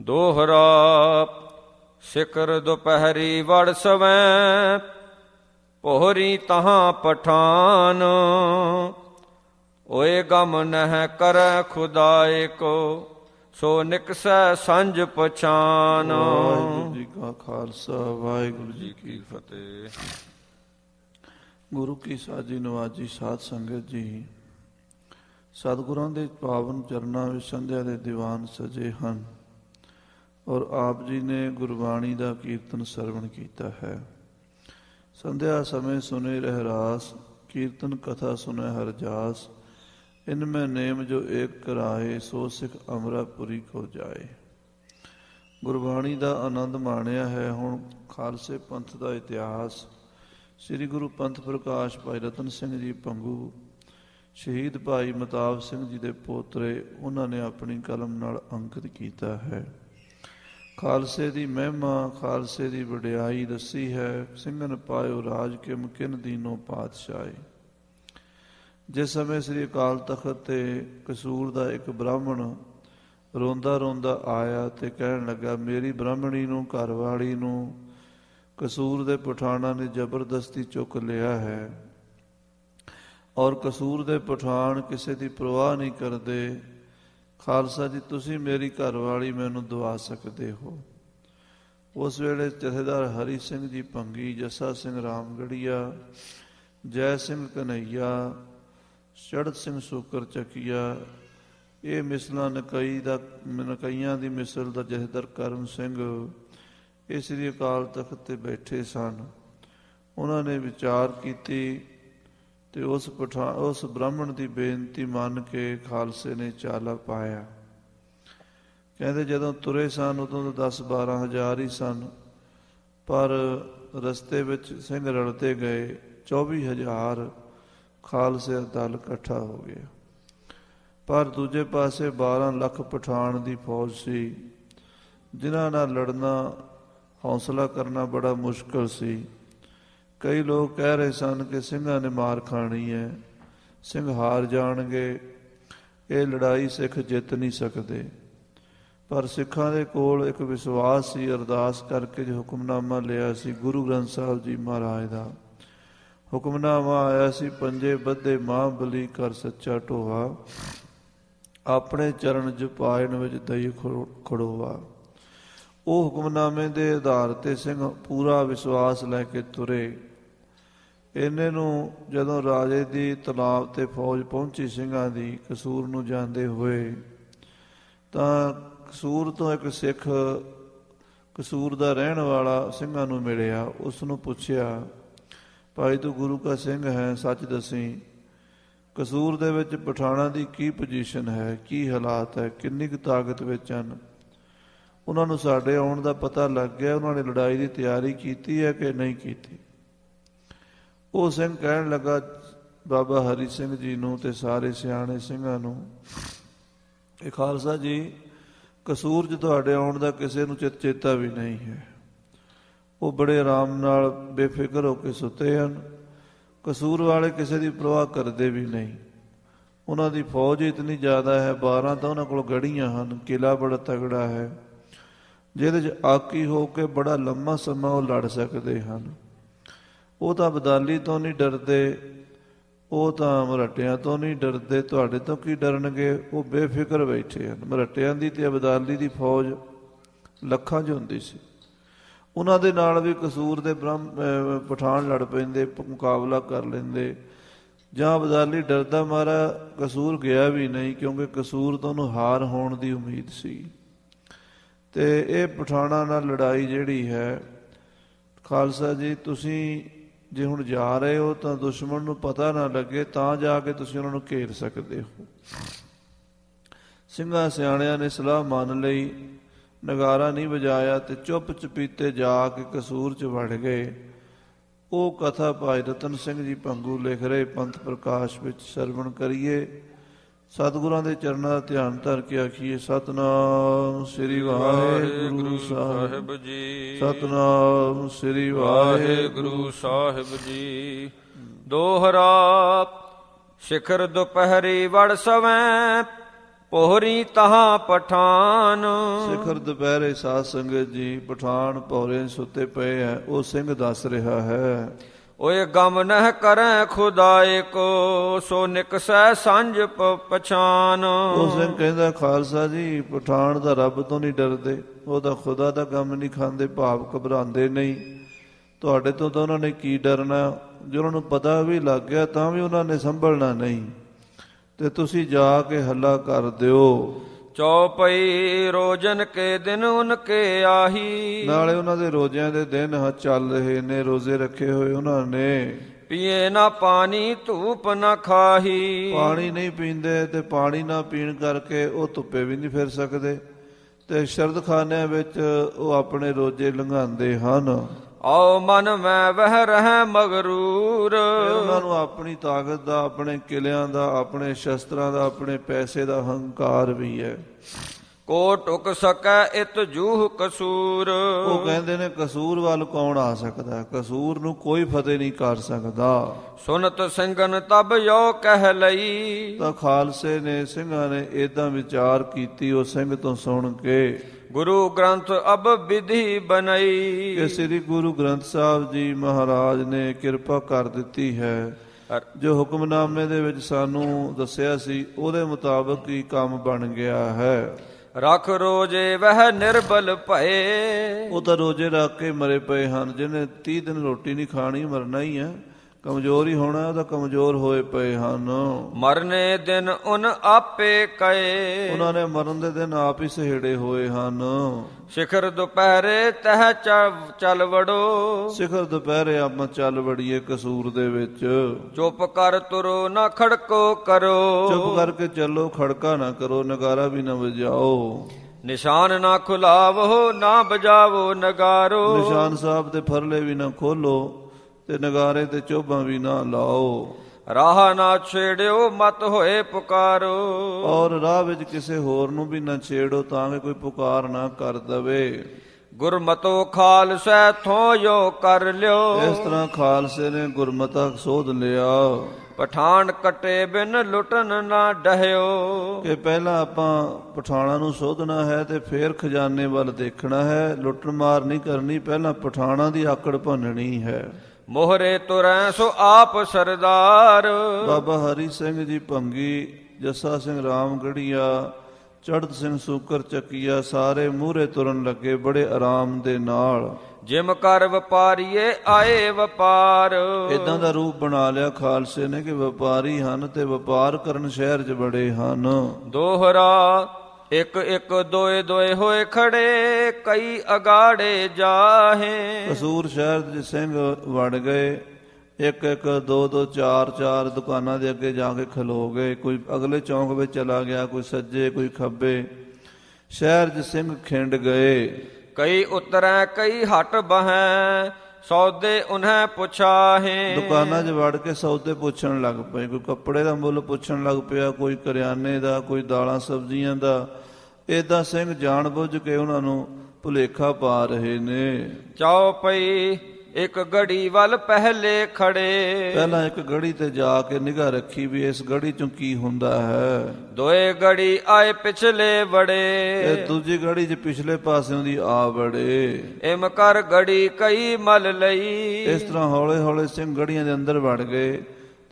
ਦੋਹਰਾ ਸਿਕਰ ਦੁਪਹਿਰੀ ਵੜ ਸਵੈ, ਪੋਹਰੀ ਤਹਾਂ ਪਠਾਨ। ਓਏ ਗਮ ਨਹਿ ਕਰੈ ਖੁਦਾਏ ਕੋ, ਸੋ ਨਿਕਸੈ ਸੰਜ ਪਛਾਨ। ਵਾਹਿਗੁਰੂ ਜੀ ਕਾ ਖਾਲਸਾ, ਵਾਹਿਗੁਰੂ ਜੀ ਜੀ ਕੀ ਫਤਿਹ। ਗੁਰੂ ਕੀ ਸਾਜੀ ਨਵਾਜੀ ਸਾਧ ਸੰਗਤ ਜੀ, ਸਤਿਗੁਰਾਂ ਦੇ ਪਾਵਨ ਚਰਨਾਂ ਵਿੱਚ ਸੰਧਿਆ ਦੇ ਦੀਵਾਨ ਸਜੇ ਹਨ। ਔਰ ਆਪ ਜੀ ਨੇ ਗੁਰਬਾਣੀ ਦਾ ਕੀਰਤਨ ਸਰਵਣ ਕੀਤਾ ਹੈ। ਸੰਧਿਆ ਸਮੇਂ ਸੁਨੇ ਰਹਿਰਾਸ ਕੀਰਤਨ ਕਥਾ ਸੁਨੇ ਹਰਜਾਸ ਇਨ ਮੈਂ ਨੇਮ ਜੋ ਏਕ ਕਰਾਏ, ਸੋ ਸਿਖ ਅਮਰਾਪੁਰੀ ਕੋ ਜਾਏ। ਗੁਰਬਾਣੀ ਦਾ ਆਨੰਦ ਮਾਣਿਆ ਹੈ ਹੁਣ ਖਾਲਸੇ ਪੰਥ ਦਾ ਇਤਿਹਾਸ। ਸ੍ਰੀ ਗੁਰੂ ਪੰਥ ਪ੍ਰਕਾਸ਼ ਭਾਈ ਰਤਨ ਸਿੰਘ ਜੀ ਪੰਗੂ, ਸ਼ਹੀਦ ਭਾਈ ਮਤਾਬ ਸਿੰਘ ਜੀ ਦੇ ਪੋਤਰੇ, ਉਹਨਾਂ ਨੇ ਆਪਣੀ ਕਲਮ ਨਾਲ ਅੰਕਿਤ ਕੀਤਾ ਹੈ। ਖਾਲਸੇ ਦੀ ਮਹਿਮਾ, ਖਾਲਸੇ ਦੀ ਵਡਿਆਈ ਦੱਸੀ ਹੈ, ਸਿੰਘਨ ਪਾਇਓ ਰਾਜ ਕੇ ਮੁਕਿਨ ਦੀਨੋ ਪਾਤਸ਼ਾਹੀ। ਜਿਸ ਸਮੇਂ ਸ੍ਰੀ ਅਕਾਲ ਤਖਤ ਤੇ ਕਸੂਰ ਦਾ ਇੱਕ ਬ੍ਰਾਹਮਣ ਰੋਂਦਾ ਰੋਂਦਾ ਆਇਆ ਤੇ ਕਹਿਣ ਲੱਗਾ, ਮੇਰੀ ਬ੍ਰਾਹਮਣੀ ਨੂੰ, ਘਰਵਾਲੀ ਨੂੰ ਕਸੂਰ ਦੇ ਪਠਾਨਾਂ ਨੇ ਜ਼ਬਰਦਸਤੀ ਚੁੱਕ ਲਿਆ ਹੈ ਔਰ ਕਸੂਰ ਦੇ ਪਠਾਨ ਕਿਸੇ ਦੀ ਪਰਵਾਹ ਨਹੀਂ ਕਰਦੇ ਖਾਲਸਾ ਜੀ, ਤੁਸੀਂ ਮੇਰੀ ਘਰਵਾਲੀ ਮੈਨੂੰ ਦਵਾ ਸਕਦੇ ਹੋ। ਉਸ ਵੇਲੇ ਜਥੇਦਾਰ ਹਰੀ ਸਿੰਘ ਜੀ ਭੰਗੀ ਜੱਸਾ ਸਿੰਘ ਰਾਮਗੜੀਆ, ਜੈ ਸਿੰਘ ਕਨਈਆ ਸ਼ੜਤ ਸਿੰਘ ਸੂਕਰ ਚੱਕੀਆ ਇਹ ਮਿਸਲਾਂ ਨਕਈ ਦਾ, ਨਕਈਆਂ ਦੀ ਮਿਸਲ ਦਾ ਜਥੇਦਾਰ ਕਰਮ ਸਿੰਘ ਇਹ ਸ੍ਰੀ ਅਕਾਲ ਤਖਤ ਤੇ ਬੈਠੇ ਸਨ। ਉਹਨਾਂ ਨੇ ਵਿਚਾਰ ਕੀਤੀ ਤੇ ਉਸ ਪਠਾ ਉਸ ਬ੍ਰਾਹਮਣ ਦੀ ਬੇਨਤੀ ਮੰਨ ਕੇ ਖਾਲਸੇ ਨੇ ਚਾਲਾ ਪਾਇਆ। ਕਹਿੰਦੇ ਜਦੋਂ ਤੁਰੇ ਸਨ, ਉਦੋਂ ਤਾਂ 10 12 ਹਜ਼ਾਰ ਹੀ ਸਨ, ਪਰ ਰਸਤੇ ਵਿੱਚ ਸਿੰਘ ਰਲਤੇ ਗਏ 24 ਹਜ਼ਾਰ ਖਾਲਸੇ ਦਲ ਇਕੱਠਾ ਹੋ ਗਿਆ। ਪਰ ਦੂਜੇ ਪਾਸੇ 12 ਲੱਖ ਪਠਾਨ ਦੀ ਫੌਜ ਸੀ, ਜਿਨ੍ਹਾਂ ਨਾਲ ਲੜਨਾ, ਹੌਸਲਾ ਕਰਨਾ ਬੜਾ ਮੁਸ਼ਕਲ ਸੀ। ਕਈ ਲੋਕ ਕਹਿ ਰਹੇ ਸਨ ਕਿ ਸਿੰਘਾਂ ਨੇ ਮਾਰ ਖਾਣੀ ਹੈ। ਸਿੰਘ ਹਾਰ ਜਾਣਗੇ। ਇਹ ਲੜਾਈ ਸਿੱਖ ਜਿੱਤ ਨਹੀਂ ਸਕਦੇ। ਪਰ ਸਿੱਖਾਂ ਦੇ ਕੋਲ ਇੱਕ ਵਿਸ਼ਵਾਸ ਸੀ, ਅਰਦਾਸ ਕਰਕੇ ਜੋ ਹੁਕਮਨਾਮਾ ਲਿਆ ਸੀ ਗੁਰੂ ਗ੍ਰੰਥ ਸਾਹਿਬ ਜੀ ਮਹਾਰਾਜ ਦਾ। ਹੁਕਮਨਾਮਾ ਆਇਆ ਸੀ, ਪੰਜੇ ਬੱਧੇ ਮਾਂ ਬਲੀ ਕਰ ਸੱਚਾ ਢੋਆ, ਆਪਣੇ ਚਰਨ ਜਪਾਇਨ ਵਿੱਚ ਦਈ ਖੜੋਵਾ ਉਹ ਹੁਕਮਨਾਮੇ ਦੇ ਆਧਾਰ ਤੇ ਸਿੰਘ ਪੂਰਾ ਵਿਸ਼ਵਾਸ ਲੈ ਕੇ ਤੁਰੇ। ਇਹਨੇ ਨੂੰ ਜਦੋਂ ਰਾਜੇ ਦੀ ਤਲਾਬ ਤੇ ਫੌਜ ਪਹੁੰਚੀ, ਸਿੰਘਾਂ ਦੀ ਕਸੂਰ ਨੂੰ ਜਾਂਦੇ ਹੋਏ, ਤਾਂ ਕਸੂਰ ਤੋਂ ਇੱਕ ਸਿੱਖ ਕਸੂਰ ਦਾ ਰਹਿਣ ਵਾਲਾ ਸਿੰਘਾਂ ਨੂੰ ਮਿਲਿਆ। ਉਸ ਨੂੰ ਪੁੱਛਿਆ, ਭਾਈ ਤੂੰ ਗੁਰੂ ਕਾ ਸਿੰਘ ਹੈ, ਸੱਚ ਦੱਸੀ? ਕਸੂਰ ਦੇ ਵਿੱਚ ਪਠਾਣਾ ਦੀ ਕੀ ਪੋਜੀਸ਼ਨ ਹੈ? ਕੀ ਹਾਲਾਤ ਹੈ? ਕਿੰਨੀ ਕੁ ਤਾਕਤ ਵਿੱਚ ਹਨ? ਉਹਨਾਂ ਨੂੰ ਸਾਡੇ ਆਉਣ ਦਾ ਪਤਾ ਲੱਗ ਗਿਆ, ਉਹਨਾਂ ਨੇ ਲੜਾਈ ਦੀ ਤਿਆਰੀ ਕੀਤੀ ਹੈ ਕਿ ਨਹੀਂ ਕੀਤੀ। ਉਹ ਸਿੰਘ ਕਹਿਣ ਲੱਗਾ, ਬਾਬਾ ਹਰੀ ਸਿੰਘ ਜੀ ਨੂੰ ਤੇ ਸਾਰੇ ਸਿਆਣੇ ਸਿੰਘਾਂ ਨੂੰ, ਇਹ ਖਾਲਸਾ ਜੀ, ਕਸੂਰ 'ਚ ਤੁਹਾਡੇ ਆਉਣ ਦਾ ਕਿਸੇ ਨੂੰ ਚਿਤ ਚੇਤਾ ਵੀ ਨਹੀਂ ਹੈ। ਉਹ ਬੜੇ ਆਰਾਮ ਨਾਲ ਬੇਫਿਕਰ ਹੋ ਕੇ ਸੁੱਤੇ ਹਨ। ਕਸੂਰ ਵਾਲੇ ਕਿਸੇ ਦੀ ਪਰਵਾਹ ਕਰਦੇ ਵੀ ਨਹੀਂ। ਉਹਨਾਂ ਦੀ ਫੌਜ ਇਤਨੀ ਜ਼ਿਆਦਾ ਹੈ 12 ਤਾਂ ਉਹਨਾਂ ਕੋਲ ਗੜੀਆਂ ਹਨ ਕਿਲਾ ਬੜਾ ਤਗੜਾ ਹੈ। ਜਿਹਦੇ 'ਚ ਆਕੀ ਹੋ ਕੇ ਬੜਾ ਲੰਮਾ ਸਮਾਂ ਉਹ ਲੜ ਸਕਦੇ ਹਨ। ਉਹ ਤਾਂ ਬਦਾਲੀ ਤੋਂ ਨਹੀਂ ਡਰਦੇ, ਉਹ ਤਾਂ ਮਰਟਿਆਂ ਤੋਂ ਨਹੀਂ ਡਰਦੇ। ਤੁਹਾਡੇ ਤੋਂ ਕੀ ਡਰਨਗੇ? ਉਹ ਬੇਫਿਕਰ ਬੈਠੇ ਹਨ। ਮਰਟਿਆਂ ਦੀ ਤੇ ਅਬਦਾਲੀ ਦੀ ਫੌਜ ਲੱਖਾਂ 'ਚ ਹੁੰਦੀ ਸੀ। ਉਹਨਾਂ ਦੇ ਨਾਲ ਵੀ ਕਸੂਰ ਦੇ ਬ੍ਰਹਮ ਪਠਾਨ ਲੜ ਪੈਂਦੇ, ਮੁਕਾਬਲਾ ਕਰ ਲੈਂਦੇ। ਜਾਂ ਅਬਦਾਲੀ ਡਰਦਾ ਮਾਰਾ ਕਸੂਰ ਗਿਆ ਵੀ ਨਹੀਂ, ਕਿਉਂਕਿ ਕਸੂਰ ਤੋਂ ਉਹਨੂੰ ਹਾਰ ਹੋਣ ਦੀ ਉਮੀਦ ਸੀ। ਤੇ ਇਹ ਪਠਾਣਾ ਨਾਲ ਲੜਾਈ ਜਿਹੜੀ ਹੈ, ਖਾਲਸਾ ਜੀ, ਤੁਸੀਂ ਜੇ ਹੁਣ ਜਾ ਰਹੇ ਹੋ ਤਾਂ ਦੁਸ਼ਮਣ ਨੂੰ ਪਤਾ ਨਾ ਲੱਗੇ, ਤਾਂ ਜਾ ਕੇ ਤੁਸੀਂ ਉਹਨਾਂ ਨੂੰ ਘੇਰ ਸਕਦੇ ਹੋ। ਸਿੰਘਾਂ ਸਿਆਣਿਆਂ ਨੇ ਸਲਾਹ ਮੰਨ ਲਈ, ਨਗਾਰਾ ਨਹੀਂ ਵਜਾਇਆ ਤੇ ਚੁੱਪ ਚਪੀਤੇ ਜਾ ਕੇ ਕਸੂਰ ਚ ਵੜ ਗਏ। ਉਹ ਕਥਾ ਭਾਈ ਰਤਨ ਸਿੰਘ ਜੀ ਪੰਗੂ ਲਿਖ ਰਹੇ, ਪੰਥ ਪ੍ਰਕਾਸ਼ ਵਿੱਚ ਸਰਵਣ ਕਰੀਏ। ਸਤਿਗੁਰਾਂ ਦੇ ਚਰਨਾਂ ਦਾ ਧਿਆਨ ਧਰ ਕੇ ਆਖੀਏ ਸਤਨਾਮ ਸ੍ਰੀ ਵਾਹਿਗੁਰੂ ਸਾਹਿਬ ਜੀ। ਸਤਨਾਮ ਸ੍ਰੀ ਵਾਹਿਗੁਰੂ ਸਾਹਿਬ ਜੀ। ਦੋਹਰਾ ਸਿਖਰ ਦੁਪਹਿਰੀ ਵੜ ਸਵੈ ਪੋਹਰੀ ਤਹਾਂ ਪਠਾਨ। ਸਿਖਰ ਦੁਪਹਿਰੇ ਸਾਧ ਸੰਗਤ ਜੀ ਪਠਾਨ ਪੌਰੇ ਸੁੱਤੇ ਪਏ ਹੈ ਉਹ ਸਿੰਘ ਦੱਸ ਰਿਹਾ ਹੈ। ਓਏ ਗਮ ਨਹਿ ਕਰੈ ਖੁਦਾਏ ਕੋ, ਸੋ ਨਿਕਸੈ ਸੰਜ ਪਛਾਨ। ਉਹ ਸਿੰਘ ਕਹਿੰਦਾ, ਖਾਲਸਾ ਜੀ, ਪਠਾਨ ਦਾ ਰੱਬ ਤੋਂ ਨਹੀਂ ਡਰਦੇ, ਉਹ ਤਾਂ ਖੁਦਾ ਦਾ ਗਮ ਨਹੀਂ ਖਾਂਦੇ, ਭਾਵ ਘਬਰਾਉਂਦੇ ਨਹੀਂ। ਤੁਹਾਡੇ ਤੋਂ ਤਾਂ ਉਹਨਾਂ ਨੇ ਕੀ ਡਰਨਾ? ਜੇ ਉਹਨਾਂ ਨੂੰ ਪਤਾ ਵੀ ਲੱਗ ਗਿਆ, ਤਾਂ ਵੀ ਉਹਨਾਂ ਨੇ ਸੰਭਲਣਾ ਨਹੀਂ। ਤੇ ਤੁਸੀਂ ਜਾ ਕੇ ਹੱਲਾ ਕਰ ਦਿਓ। ਚੌਪਈ ਰੋਜਨ ਕੇ ਦਿਨ ਉਨਕੇ ਆਹੀ। ਨਾਲੇ ਉਹਨਾਂ ਦੇ ਰੋਜ਼ਿਆਂ ਦੇ ਦਿਨ ਹ ਚੱਲ ਰਹੇ ਨੇ ਰੋਜ਼ੇ ਰੱਖੇ ਹੋਏ ਉਹਨਾਂ ਨੇ। ਪੀਏ ਨਾ ਪਾਣੀ ਧੂਪ ਨਾ ਖਾਹੀ। ਪਾਣੀ ਨਹੀਂ ਪੀਂਦੇ ਤੇ ਪਾਣੀ ਨਾ ਪੀਣ ਕਰਕੇ ਉਹ ਧੁੱਪੇ ਵੀ ਨਹੀਂ ਫਿਰ ਸਕਦੇ। ਤੇ ਸ਼ਰਦਖਾਨਿਆਂ ਵਿੱਚ ਉਹ ਆਪਣੇ ਰੋਜ਼ੇ ਲੰਘਾਉਂਦੇ ਹਨ। ਆਓ ਮਨ ਮੈਂ ਵਹਿ ਰਹਿ ਮਗਰੂਰ। ਉਹਨਾਂ ਨੂੰ ਆਪਣੀ ਤਾਕਤ ਦਾ, ਆਪਣੇ ਕਿਲਿਆਂ ਦਾ, ਆਪਣੇ ਸ਼ਸਤਰਾਂ ਦਾ, ਆਪਣੇ ਪੈਸੇ ਦਾ ਹੰਕਾਰ ਵੀ ਹੈ। ਕੋ ਟੁਕ ਸਕੈ ਇਤ ਜੂਹ ਕਸੂਰ। ਉਹ ਕਹਿੰਦੇ ਨੇ ਕਸੂਰ ਵੱਲ ਕੌਣ ਆ ਸਕਦਾ? ਕਸੂਰ ਨੂੰ ਕੋਈ ਫਤਿਹ ਨਹੀਂ ਕਰ ਸਕਦਾ। ਸੁਨਤ ਸਿੰਘਨ ਤਬ ਯੋ ਕਹਿ ਲਈ। ਤਾਂ ਖਾਲਸੇ ਨੇ ਸਿੰਘਾਂ ਨੇ ਇਦਾਂ ਵਿਚਾਰ ਕੀਤੀ ਉਹ ਸਿੰਘ ਤੋਂ ਸੁਣ ਕੇ। ਗੁਰੂ ਗ੍ਰੰਥ ਅਬ ਵਿਧੀ ਬਨਈ ਕਿ ਸ੍ਰੀ ਗੁਰੂ ਗ੍ਰੰਥ ਸਾਹਿਬ ਜੀ ਮਹਾਰਾਜ ਨੇ ਕਿਰਪਾ ਕਰ ਦਿੱਤੀ ਹੈ। ਜੋ ਹੁਕਮਨਾਮੇ ਦੇ ਵਿੱਚ ਸਾਨੂੰ ਦੱਸਿਆ ਸੀ ਉਹਦੇ ਮੁਤਾਬਕ ਹੀ ਕੰਮ ਬਣ ਗਿਆ ਹੈ। ਰਖ ਰੋਜੇ ਵਹਿ ਨਿਰਬਲ ਭਏ। ਉਹ ਤਾਂ ਰੋਜੇ ਰੱਖ ਕੇ ਮਰੇ ਪਏ ਹਨ, ਜਿਹਨੇ 30 ਦਿਨ ਰੋਟੀ ਨਹੀਂ ਖਾਣੀ, ਮਰਨਾ ਹੀ ਹੈ। ਕਮਜ਼ੋਰ ਹੀ ਹੋਣਾ ਉਹ ਤਾਂ ਕਮਜ਼ੋਰ ਹੋਏ ਪਏ ਹਨ। ਮਰਨੇ ਦਿਨ ਉਨ ਆਪੇ ਕਏ ਉਹਨਾਂ ਨੇ ਮਰਨ ਦੇ ਦਿਨ ਆਪ ਹੀ ਸਹਿੜੇ ਹੋਏ ਹਨ। ਸਿਖਰ ਦੁਪਹਿਰੇ ਤਹ ਚੱਲ ਵੜੋ। ਸਿਖਰ ਦੁਪਹਿਰੇ ਆਪਾਂ ਚੱਲ ਵੜੀਏ ਕਸੂਰ ਦੇ ਵਿੱਚ। ਚੁੱਪ ਕਰ ਤੁਰੋ ਨਾ ਖੜਕੋ ਕਰੋ। ਚੁੱਪ ਕਰਕੇ ਚੱਲੋ ਖੜਕਾ ਨਾ ਕਰੋ ਨਗਾਰਾ ਵੀ ਨਾ ਵਜਾਓ। ਨਿਸ਼ਾਨ ਨਾ ਖੁਲਾਵੋ ਨਾ ਬਜਾਵੋ ਨਗਾਰੋ। ਨਿਸ਼ਾਨ ਸਾਹਿਬ ਦੇ ਫਰਲੇ ਵੀ ਨਾ ਖੋਲੋ। ਤੇ ਨਗਾਰੇ ਤੇ ਚੋਭਾਂ ਵੀ ਨਾ ਲਾਓ। ਰਾਹ ਨਾ ਛੇੜਿਓ ਮਤ ਹੋਏ ਪੁਕਾਰੋ। ਔਰ ਰਾਹ ਵਿੱਚ ਕਿਸੇ ਹੋਰ ਨੂੰ ਵੀ ਨਾ ਛੇੜੋ ਤਾਂ ਕਿ ਕੋਈ ਪੁਕਾਰ ਨਾ ਕਰ ਦਵੇ। ਗੁਰਮਤੋ ਖਾਲਸੈ ਥੋ ਯੋ ਕਰ ਲਿਓ। ਇਸ ਤਰ੍ਹਾਂ ਖਾਲਸੇ ਨੇ ਗੁਰਮਤਾ ਸੋਧ ਲਿਆ। ਪਠਾਨ ਕਟੇ ਬਿਨ ਲੁਟਨ ਨਾ ਡਹਿਓ। ਕਿ ਪਹਿਲਾਂ ਆਪਾਂ ਪਠਾਣਾ ਨੂੰ ਸੋਧਣਾ ਹੈ ਤੇ ਫਿਰ ਖਜ਼ਾਨੇ ਵੱਲ ਦੇਖਣਾ ਹੈ। ਲੁੱਟਣ ਮਾਰ ਨਹੀਂ ਕਰਨੀ ਪਹਿਲਾਂ ਪਠਾਣਾ ਦੀ ਆਕੜ ਭੰਨਣੀ ਹੈ। ਮੋਹਰੇ ਤੁਰੈ ਸੋ ਆਪ ਸਰਦਾਰ। ਬਾਬਾ ਹਰੀ ਸਿੰਘ ਜੀ ਭੰਗੀ ਜੱਸਾ ਸਿੰਘ ਰਾਮਗੜੀਆ ਚੜਤ ਸਿੰਘ ਸੂਕਰ ਚੱਕੀਆ ਸਾਰੇ ਮੂਹਰੇ ਤੁਰਨ ਲੱਗੇ ਬੜੇ ਆਰਾਮ ਦੇ ਨਾਲ। ਜਿਮ ਕਰ ਵਪਾਰੀਏ ਆਏ ਵਪਾਰ। ਇਦਾਂ ਦਾ ਰੂਪ ਬਣਾ ਲਿਆ ਖਾਲਸੇ ਨੇ ਕਿ ਵਪਾਰੀ ਹਨ ਤੇ ਵਪਾਰ ਕਰਨ ਸ਼ਹਿਰ 'ਚ ਬੜੇ ਹਨ। ਦੋਹਰਾ ਇੱਕ ਇੱਕ ਦੋਏ ਦੋਏ ਹੋਏ ਖੜੇ ਕਈ ਅਗਾੜੇ ਜਾਹੇ। ਕਸੂਰ ਸ਼ਹਿਰ ਦੇ ਸਿੰਘ ਵੜ ਗਏ ਇੱਕ ਇੱਕ ਦੋ ਦੋ ਚਾਰ ਚਾਰ ਦੁਕਾਨਾਂ ਦੇ ਅੱਗੇ ਜਾ ਕੇ ਖਲੋ ਗਏ। ਕੋਈ ਅਗਲੇ ਚੌਂਕ ਵਿੱਚ ਚਲਾ ਗਿਆ ਕੋਈ ਸੱਜੇ ਕੋਈ ਖੱਬੇ। ਸ਼ਹਿਰ 'ਚ ਸਿੰਘ ਖਿੰਡ ਗਏ। ਕਈ ਉਤਰੈ ਕਈ ਹਟ ਬਹੈ ਸੌਦੇ ਉਨਹਿ ਪੁਛਾਹੇ। ਦੁਕਾਨਾਂ 'ਚ ਵੜ ਕੇ ਸੌਦੇ ਪੁੱਛਣ ਲੱਗ ਪਏ। ਕੋਈ ਕੱਪੜੇ ਦਾ ਮੁੱਲ ਪੁੱਛਣ ਲੱਗ ਪਿਆ ਕੋਈ ਕਰਿਆਨੇ ਦਾ ਕੋਈ ਦਾਲਾਂ ਸਬਜ਼ੀਆਂ ਦਾ। ਏਦਾਂ ਸਿੰਘ ਜਾਣ ਬੁੱਝ ਕੇ ਉਹਨਾਂ ਨੂੰ ਭੁਲੇਖਾ ਪਾ ਰਹੇ ਨੇ। ਚਾਉ ਪਈ ਇੱਕ ਗੜੀ ਵੱਲ ਪਹਿਲੇ ਖੜੇ। ਪਹਿਲਾਂ ਇੱਕ ਗੜੀ ਤੇ ਜਾ ਕੇ ਨਿਗਾਹ ਰੱਖੀ ਵੀ ਇਸ ਗੜੀ 'ਚੋਂ ਕੀ ਹੁੰਦਾ ਹੈ। ਦੋਏ ਗੜੀ ਆਏ ਪਿਛਲੇ ਇਹ ਵੜੇ ਦੂਜੀ ਗੜੀ 'ਚ ਪਿਛਲੇ ਪਾਸਿਓਂ ਦੀ ਆ ਬੜੇ ਇਮ ਕਰ ਗੜੀ ਕਈ ਮਲ ਲਈ। ਇਸ ਤਰ੍ਹਾਂ ਹੌਲੇ ਹੌਲੇ ਸਿੰਘ ਗੜੀਆਂ ਦੇ ਅੰਦਰ ਵੜ ਗਏ।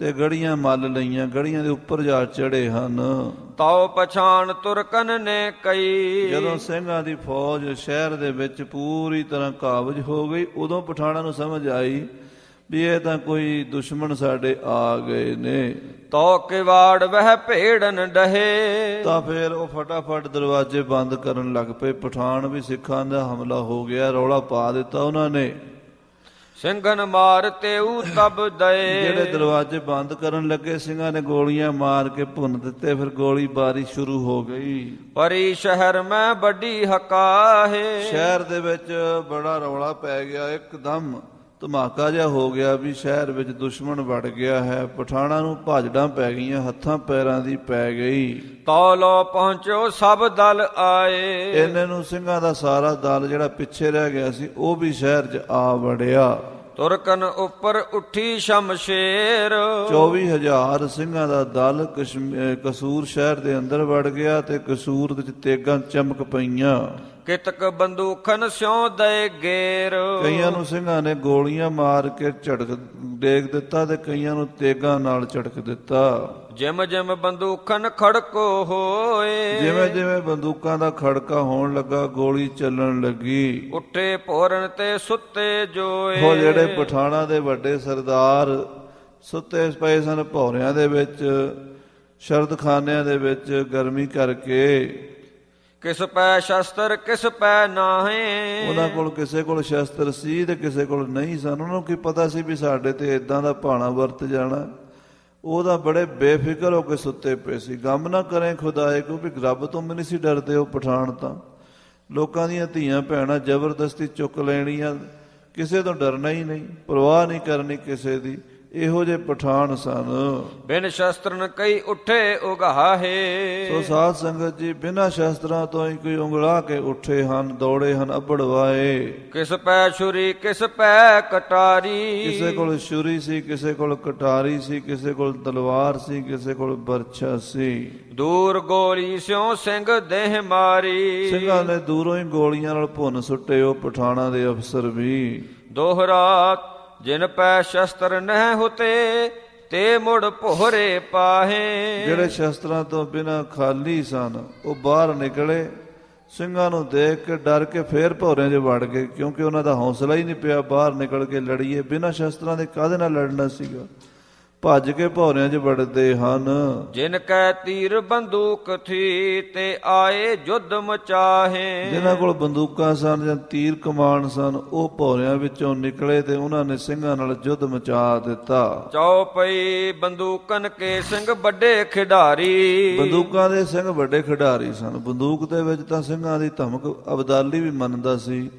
ਤੇ ਗੜੀਆਂ ਮੱਲ ਲਈਆਂ ਗੜੀਆਂ ਦੇ ਉੱਪਰ ਜਾ ਚੜੇ ਹਨ। ਤਉ ਪਛਾਣ ਤੁਰਕਨ ਨੇ ਕਈ ਜਦੋਂ ਸਿੰਘਾਂ ਦੀ ਫੌਜ ਸ਼ਹਿਰ ਦੇ ਵਿੱਚ ਪੂਰੀ ਤਰ੍ਹਾਂ ਕਾਬਜ ਹੋ ਗਈ ਉਦੋਂ ਪਠਾਣਾ ਨੂੰ ਸਮਝ ਆਈ ਵੀ ਇਹ ਤਾਂ ਕੋਈ ਦੁਸ਼ਮਣ ਸਾਡੇ ਆ ਗਏ ਨੇ। ਤੋ ਕਿਵਾੜ ਵਹਿ ਭੇੜਨ ਡਹੇ। ਤਾਂ ਫਿਰ ਉਹ ਫਟਾਫਟ ਦਰਵਾਜ਼ੇ ਬੰਦ ਕਰਨ ਲੱਗ ਪਏ। ਪਠਾਨ ਵੀ ਸਿੱਖਾਂ ਦਾ ਹਮਲਾ ਹੋ ਗਿਆ ਰੌਲਾ ਪਾ ਦਿੱਤਾ ਉਹਨਾਂ ਨੇ। ਸਿੰਘਨ ਮਾਰ ਤੇਉ ਤਬ ਜਿਹੜੇ ਦਏ ਦਰਵਾਜ਼ੇ ਬੰਦ ਕਰਨ ਲੱਗੇ ਸਿੰਘਾਂ ਨੇ ਗੋਲੀਆਂ ਮਾਰ ਕੇ ਭੁੰਨ ਦਿੱਤੇ ਫਿਰ ਗੋਲੀ ਬਾਰੀ ਸ਼ੁਰੂ ਹੋ ਗਈ। ਪਰੀ ਸ਼ਹਿਰ ਮੈਂ ਵੱਡੀ ਹਕਾਹੇ ਸ਼ਹਿਰ ਦੇ ਵਿੱਚ ਬੜਾ ਰੌਲਾ ਪੈ ਗਿਆ ਇੱਕਦਮ ਧਮਾਕਾ ਜਿਹਾ ਹੋ ਗਿਆ ਵੀ ਸ਼ਹਿਰ ਵਿੱਚ ਦੁਸ਼ਮਣ ਵੜ ਗਿਆ ਹੈ। ਪਠਾਣਾ ਨੂੰ ਭਾਜੜਾਂ ਪੈ ਗਈਆਂ ਹੱਥਾਂ ਪੈਰਾਂ ਦੀ ਪੈ ਗਈ। ਤੌ ਲੋ ਪਹੁੰਚੋ ਸਭ ਦਲ ਆਏ। ਇਹਨਾਂ ਨੂੰ ਸਿੰਘਾਂ ਦਾ ਸਾਰਾ ਦਲ ਜਿਹੜਾ ਪਿੱਛੇ ਰਹਿ ਗਿਆ ਸੀ ਉਹ ਵੀ ਸ਼ਹਿਰ 'ਚ ਆ ਵੜਿਆ। ਤੁਰਕਨ ਉੱਪਰ ਉੱਠੀ ਸ਼ਮਸ਼ੇਰ। 24000 ਸਿੰਘਾਂ ਦਾ ਦਲ ਕਸੂਰ ਸ਼ਹਿਰ ਦੇ ਅੰਦਰ ਵੜ ਗਿਆ ਤੇ ਕਸੂਰ ਵਿੱਚ ਤੇਗਾਂ ਚਮਕ ਪਈਆਂ। ਕਿਤਕ ਬੰਦੂਖਨ ਸਿਉ ਦਏ ਗੇਰ। ਕਈਆਂ ਨੂੰ ਸਿੰਘਾਂ ਨੇ ਗੋਲੀਆਂ ਮਾਰ ਕੇ ਝੜਕ ਡੇਗ ਦਿੱਤਾ ਤੇ ਕਈਆਂ ਨੂੰ ਤੇਗਾਂ ਨਾਲ ਝੜਕ ਦਿੱਤਾ। ਜਿਮ ਜਿਮ ਬੰਦੂਖਨ ਖੜਕੋ ਹੋਏ। ਜਿਵੇਂ ਜਿਵੇਂ ਬੰਦੂਕਾਂ ਦਾ ਖੜਕਾ ਹੋਣ ਲੱਗਾ ਗੋਲੀ ਚੱਲਣ ਲੱਗੀ। ਉੱਠੇ ਭੋਰਨ ਤੇ ਸੁੱਤੇ ਜੋਏ। ਉਹ ਜਿਹੜੇ ਪਠਾਣਾ ਦੇ ਵੱਡੇ ਸਰਦਾਰ ਸੁੱਤੇ ਪਏ ਸਨ ਭੌਰਿਆਂ ਦੇ ਵਿੱਚ ਸ਼ਰਦਖਾਨਿਆਂ ਦੇ ਵਿੱਚ ਗਰਮੀ ਕਰਕੇ ਕਿਸ ਪੈ ਸ਼ਸਤਰ, ਕਿਸ ਪੈ ਨਾਹੇ? ਉਹਨਾਂ ਕੋਲ ਕਿਸੇ ਕੋਲ ਸ਼ਸਤਰ ਸੀ ਤੇ ਕਿਸੇ ਕੋਲ ਨਹੀਂ ਸਨ। ਉਹਨਾਂ ਨੂੰ ਕੀ ਪਤਾ ਸੀ ਵੀ ਸਾਡੇ ਤੇ ਇਦਾਂ ਦਾ ਭਾਣਾ ਵਰਤ ਜਾਣਾ? ਉਹਦਾ ਬੜੇ ਬੇਫਿਕਰ ਹੋ ਕੇ ਸੁੱਤੇ ਪਏ ਸੀ। ਗਮ ਨਾ ਕਰੇ ਖੁਦਾਏ, ਕਿਉਂਕਿ ਰੱਬ ਤੋਂ ਵੀ ਨਹੀਂ ਸੀ ਡਰਦੇ ਉਹ ਪਠਾਨ ਤਾਂ। ਲੋਕਾਂ ਦੀਆਂ ਧੀਆਂ ਭੈਣਾਂ ਜ਼ਬਰਦਸਤੀ ਚੁੱਕ ਲੈਣੀਆਂ, ਕਿਸੇ ਤੋਂ ਡਰਨਾ ਹੀ ਨਹੀਂ, ਪਰਵਾਹ ਨਹੀਂ ਕਰਨੀ ਕਿਸੇ ਦੀ। ਇਹੋ ਜਿਹੇ ਪਠਾਨ ਸਨ। ਬਿਨ ਸ਼ਸਤਰਨ ਕਈ ਉੱਠੇ ਉਗਾਹੇ। ਸੋ ਸਾਧ ਸੰਗਤ ਜੀ ਬਿਨਾਂ ਸ਼ਸਤਰਾਂ ਤੋਂ ਹੀ ਕੋਈ ਉਂਗਲਾ ਕੇ ਉੱਠੇ ਹਨ ਦੌੜੇ ਹਨ ਅੱਬੜਵਾਏ ਕਿਸ ਪੈ ਛੁਰੀ ਕਿਸ ਪੈ ਕਟਾਰੀ। ਕਿਸੇ ਕੋਲ ਛੁਰੀ ਸੀ ਕਿਸੇ ਕੋਲ ਕਟਾਰੀ ਸੀ ਕਿਸੇ ਕੋਲ ਤਲਵਾਰ ਸੀ ਕਿਸੇ ਕੋਲ ਬਰਛਾ ਸੀ। ਦੂਰ ਗੋਲੀ ਸਿਉ ਸਿੰਘ ਦੇਹ ਮਾਰੀ। ਸਿੰਘਾਂ ਨੇ ਦੂਰੋਂ ਹੀ ਗੋਲੀਆਂ ਨਾਲ ਭੁੰਨ ਸੁੱਟੇ ਉਹ ਪਠਾਣਾ ਦੇ ਅਫਸਰ ਵੀ। ਦੋਹਰਾ ਜਿਨ ਪੈ ਸ਼ਸਤਰ ਨਹਿ ਹੁਤੇ, ਤੇ ਮੁੜ ਭੋਰੇ ਪਾਹੇ। ਜਿਹੜੇ ਸ਼ਸਤਰਾਂ ਤੋਂ ਬਿਨਾਂ ਖਾਲੀ ਸਨ, ਉਹ ਬਾਹਰ ਨਿਕਲੇ। ਸਿੰਘਾਂ ਨੂੰ ਦੇਖ ਕੇ ਡਰ ਕੇ ਫੇਰ ਭੋਰਿਆਂ 'ਚ ਵੜ ਗਏ, ਕਿਉਂਕਿ ਉਹਨਾਂ ਦਾ ਹੌਸਲਾ ਹੀ ਨਹੀਂ ਪਿਆ ਬਾਹਰ ਨਿਕਲ ਕੇ ਲੜੀਏ। ਬਿਨਾਂ ਸ਼ਸਤਰਾਂ ਦੇ ਕਾਹਦੇ ਨਾਲ ਲੜਨਾ ਸੀਗਾ? ਭੱਜ ਕੇ ਭੌਰਿਆਂ 'ਚ ਵੜਦੇ ਹਨ। ਜਿਨ ਕੈ ਤੀਰ ਬੰਦੂਕ ਥੀ ਤੇ ਆਏ ਜੁਦ ਮਚਾਹੇ। ਜਿਨ੍ਹਾਂ ਕੋਲ ਬੰਦੂਕਾਂ ਸਨ ਜਾਂ ਤੀਰ ਕਮਾਨ ਸਨ ਉਹ ਭੌਰਿਆਂ ਵਿੱਚੋਂ ਨਿਕਲੇ ਤੇ ਉਹਨਾਂ ਨੇ ਸਿੰਘਾਂ ਨਾਲ ਯੁੱਧ ਮਚਾ ਦਿੱਤਾ। ਚੌਪਈ ਬੰਦੂਕਨ ਕੇ ਸਿੰਘ ਵੱਡੇ ਖਿਡਾਰੀ। ਬੰਦੂਕਾਂ ਦੇ ਸਿੰਘ ਵੱਡੇ ਖਿਡਾਰੀ ਸਨ। ਬੰਦੂਕ ਦੇ ਵਿੱਚ ਤਾਂ ਸਿੰਘਾਂ ਦੀ ਧਮਕ ਅਬਦਾਲੀ ਵੀ ਮੰਨਦਾ ਸੀ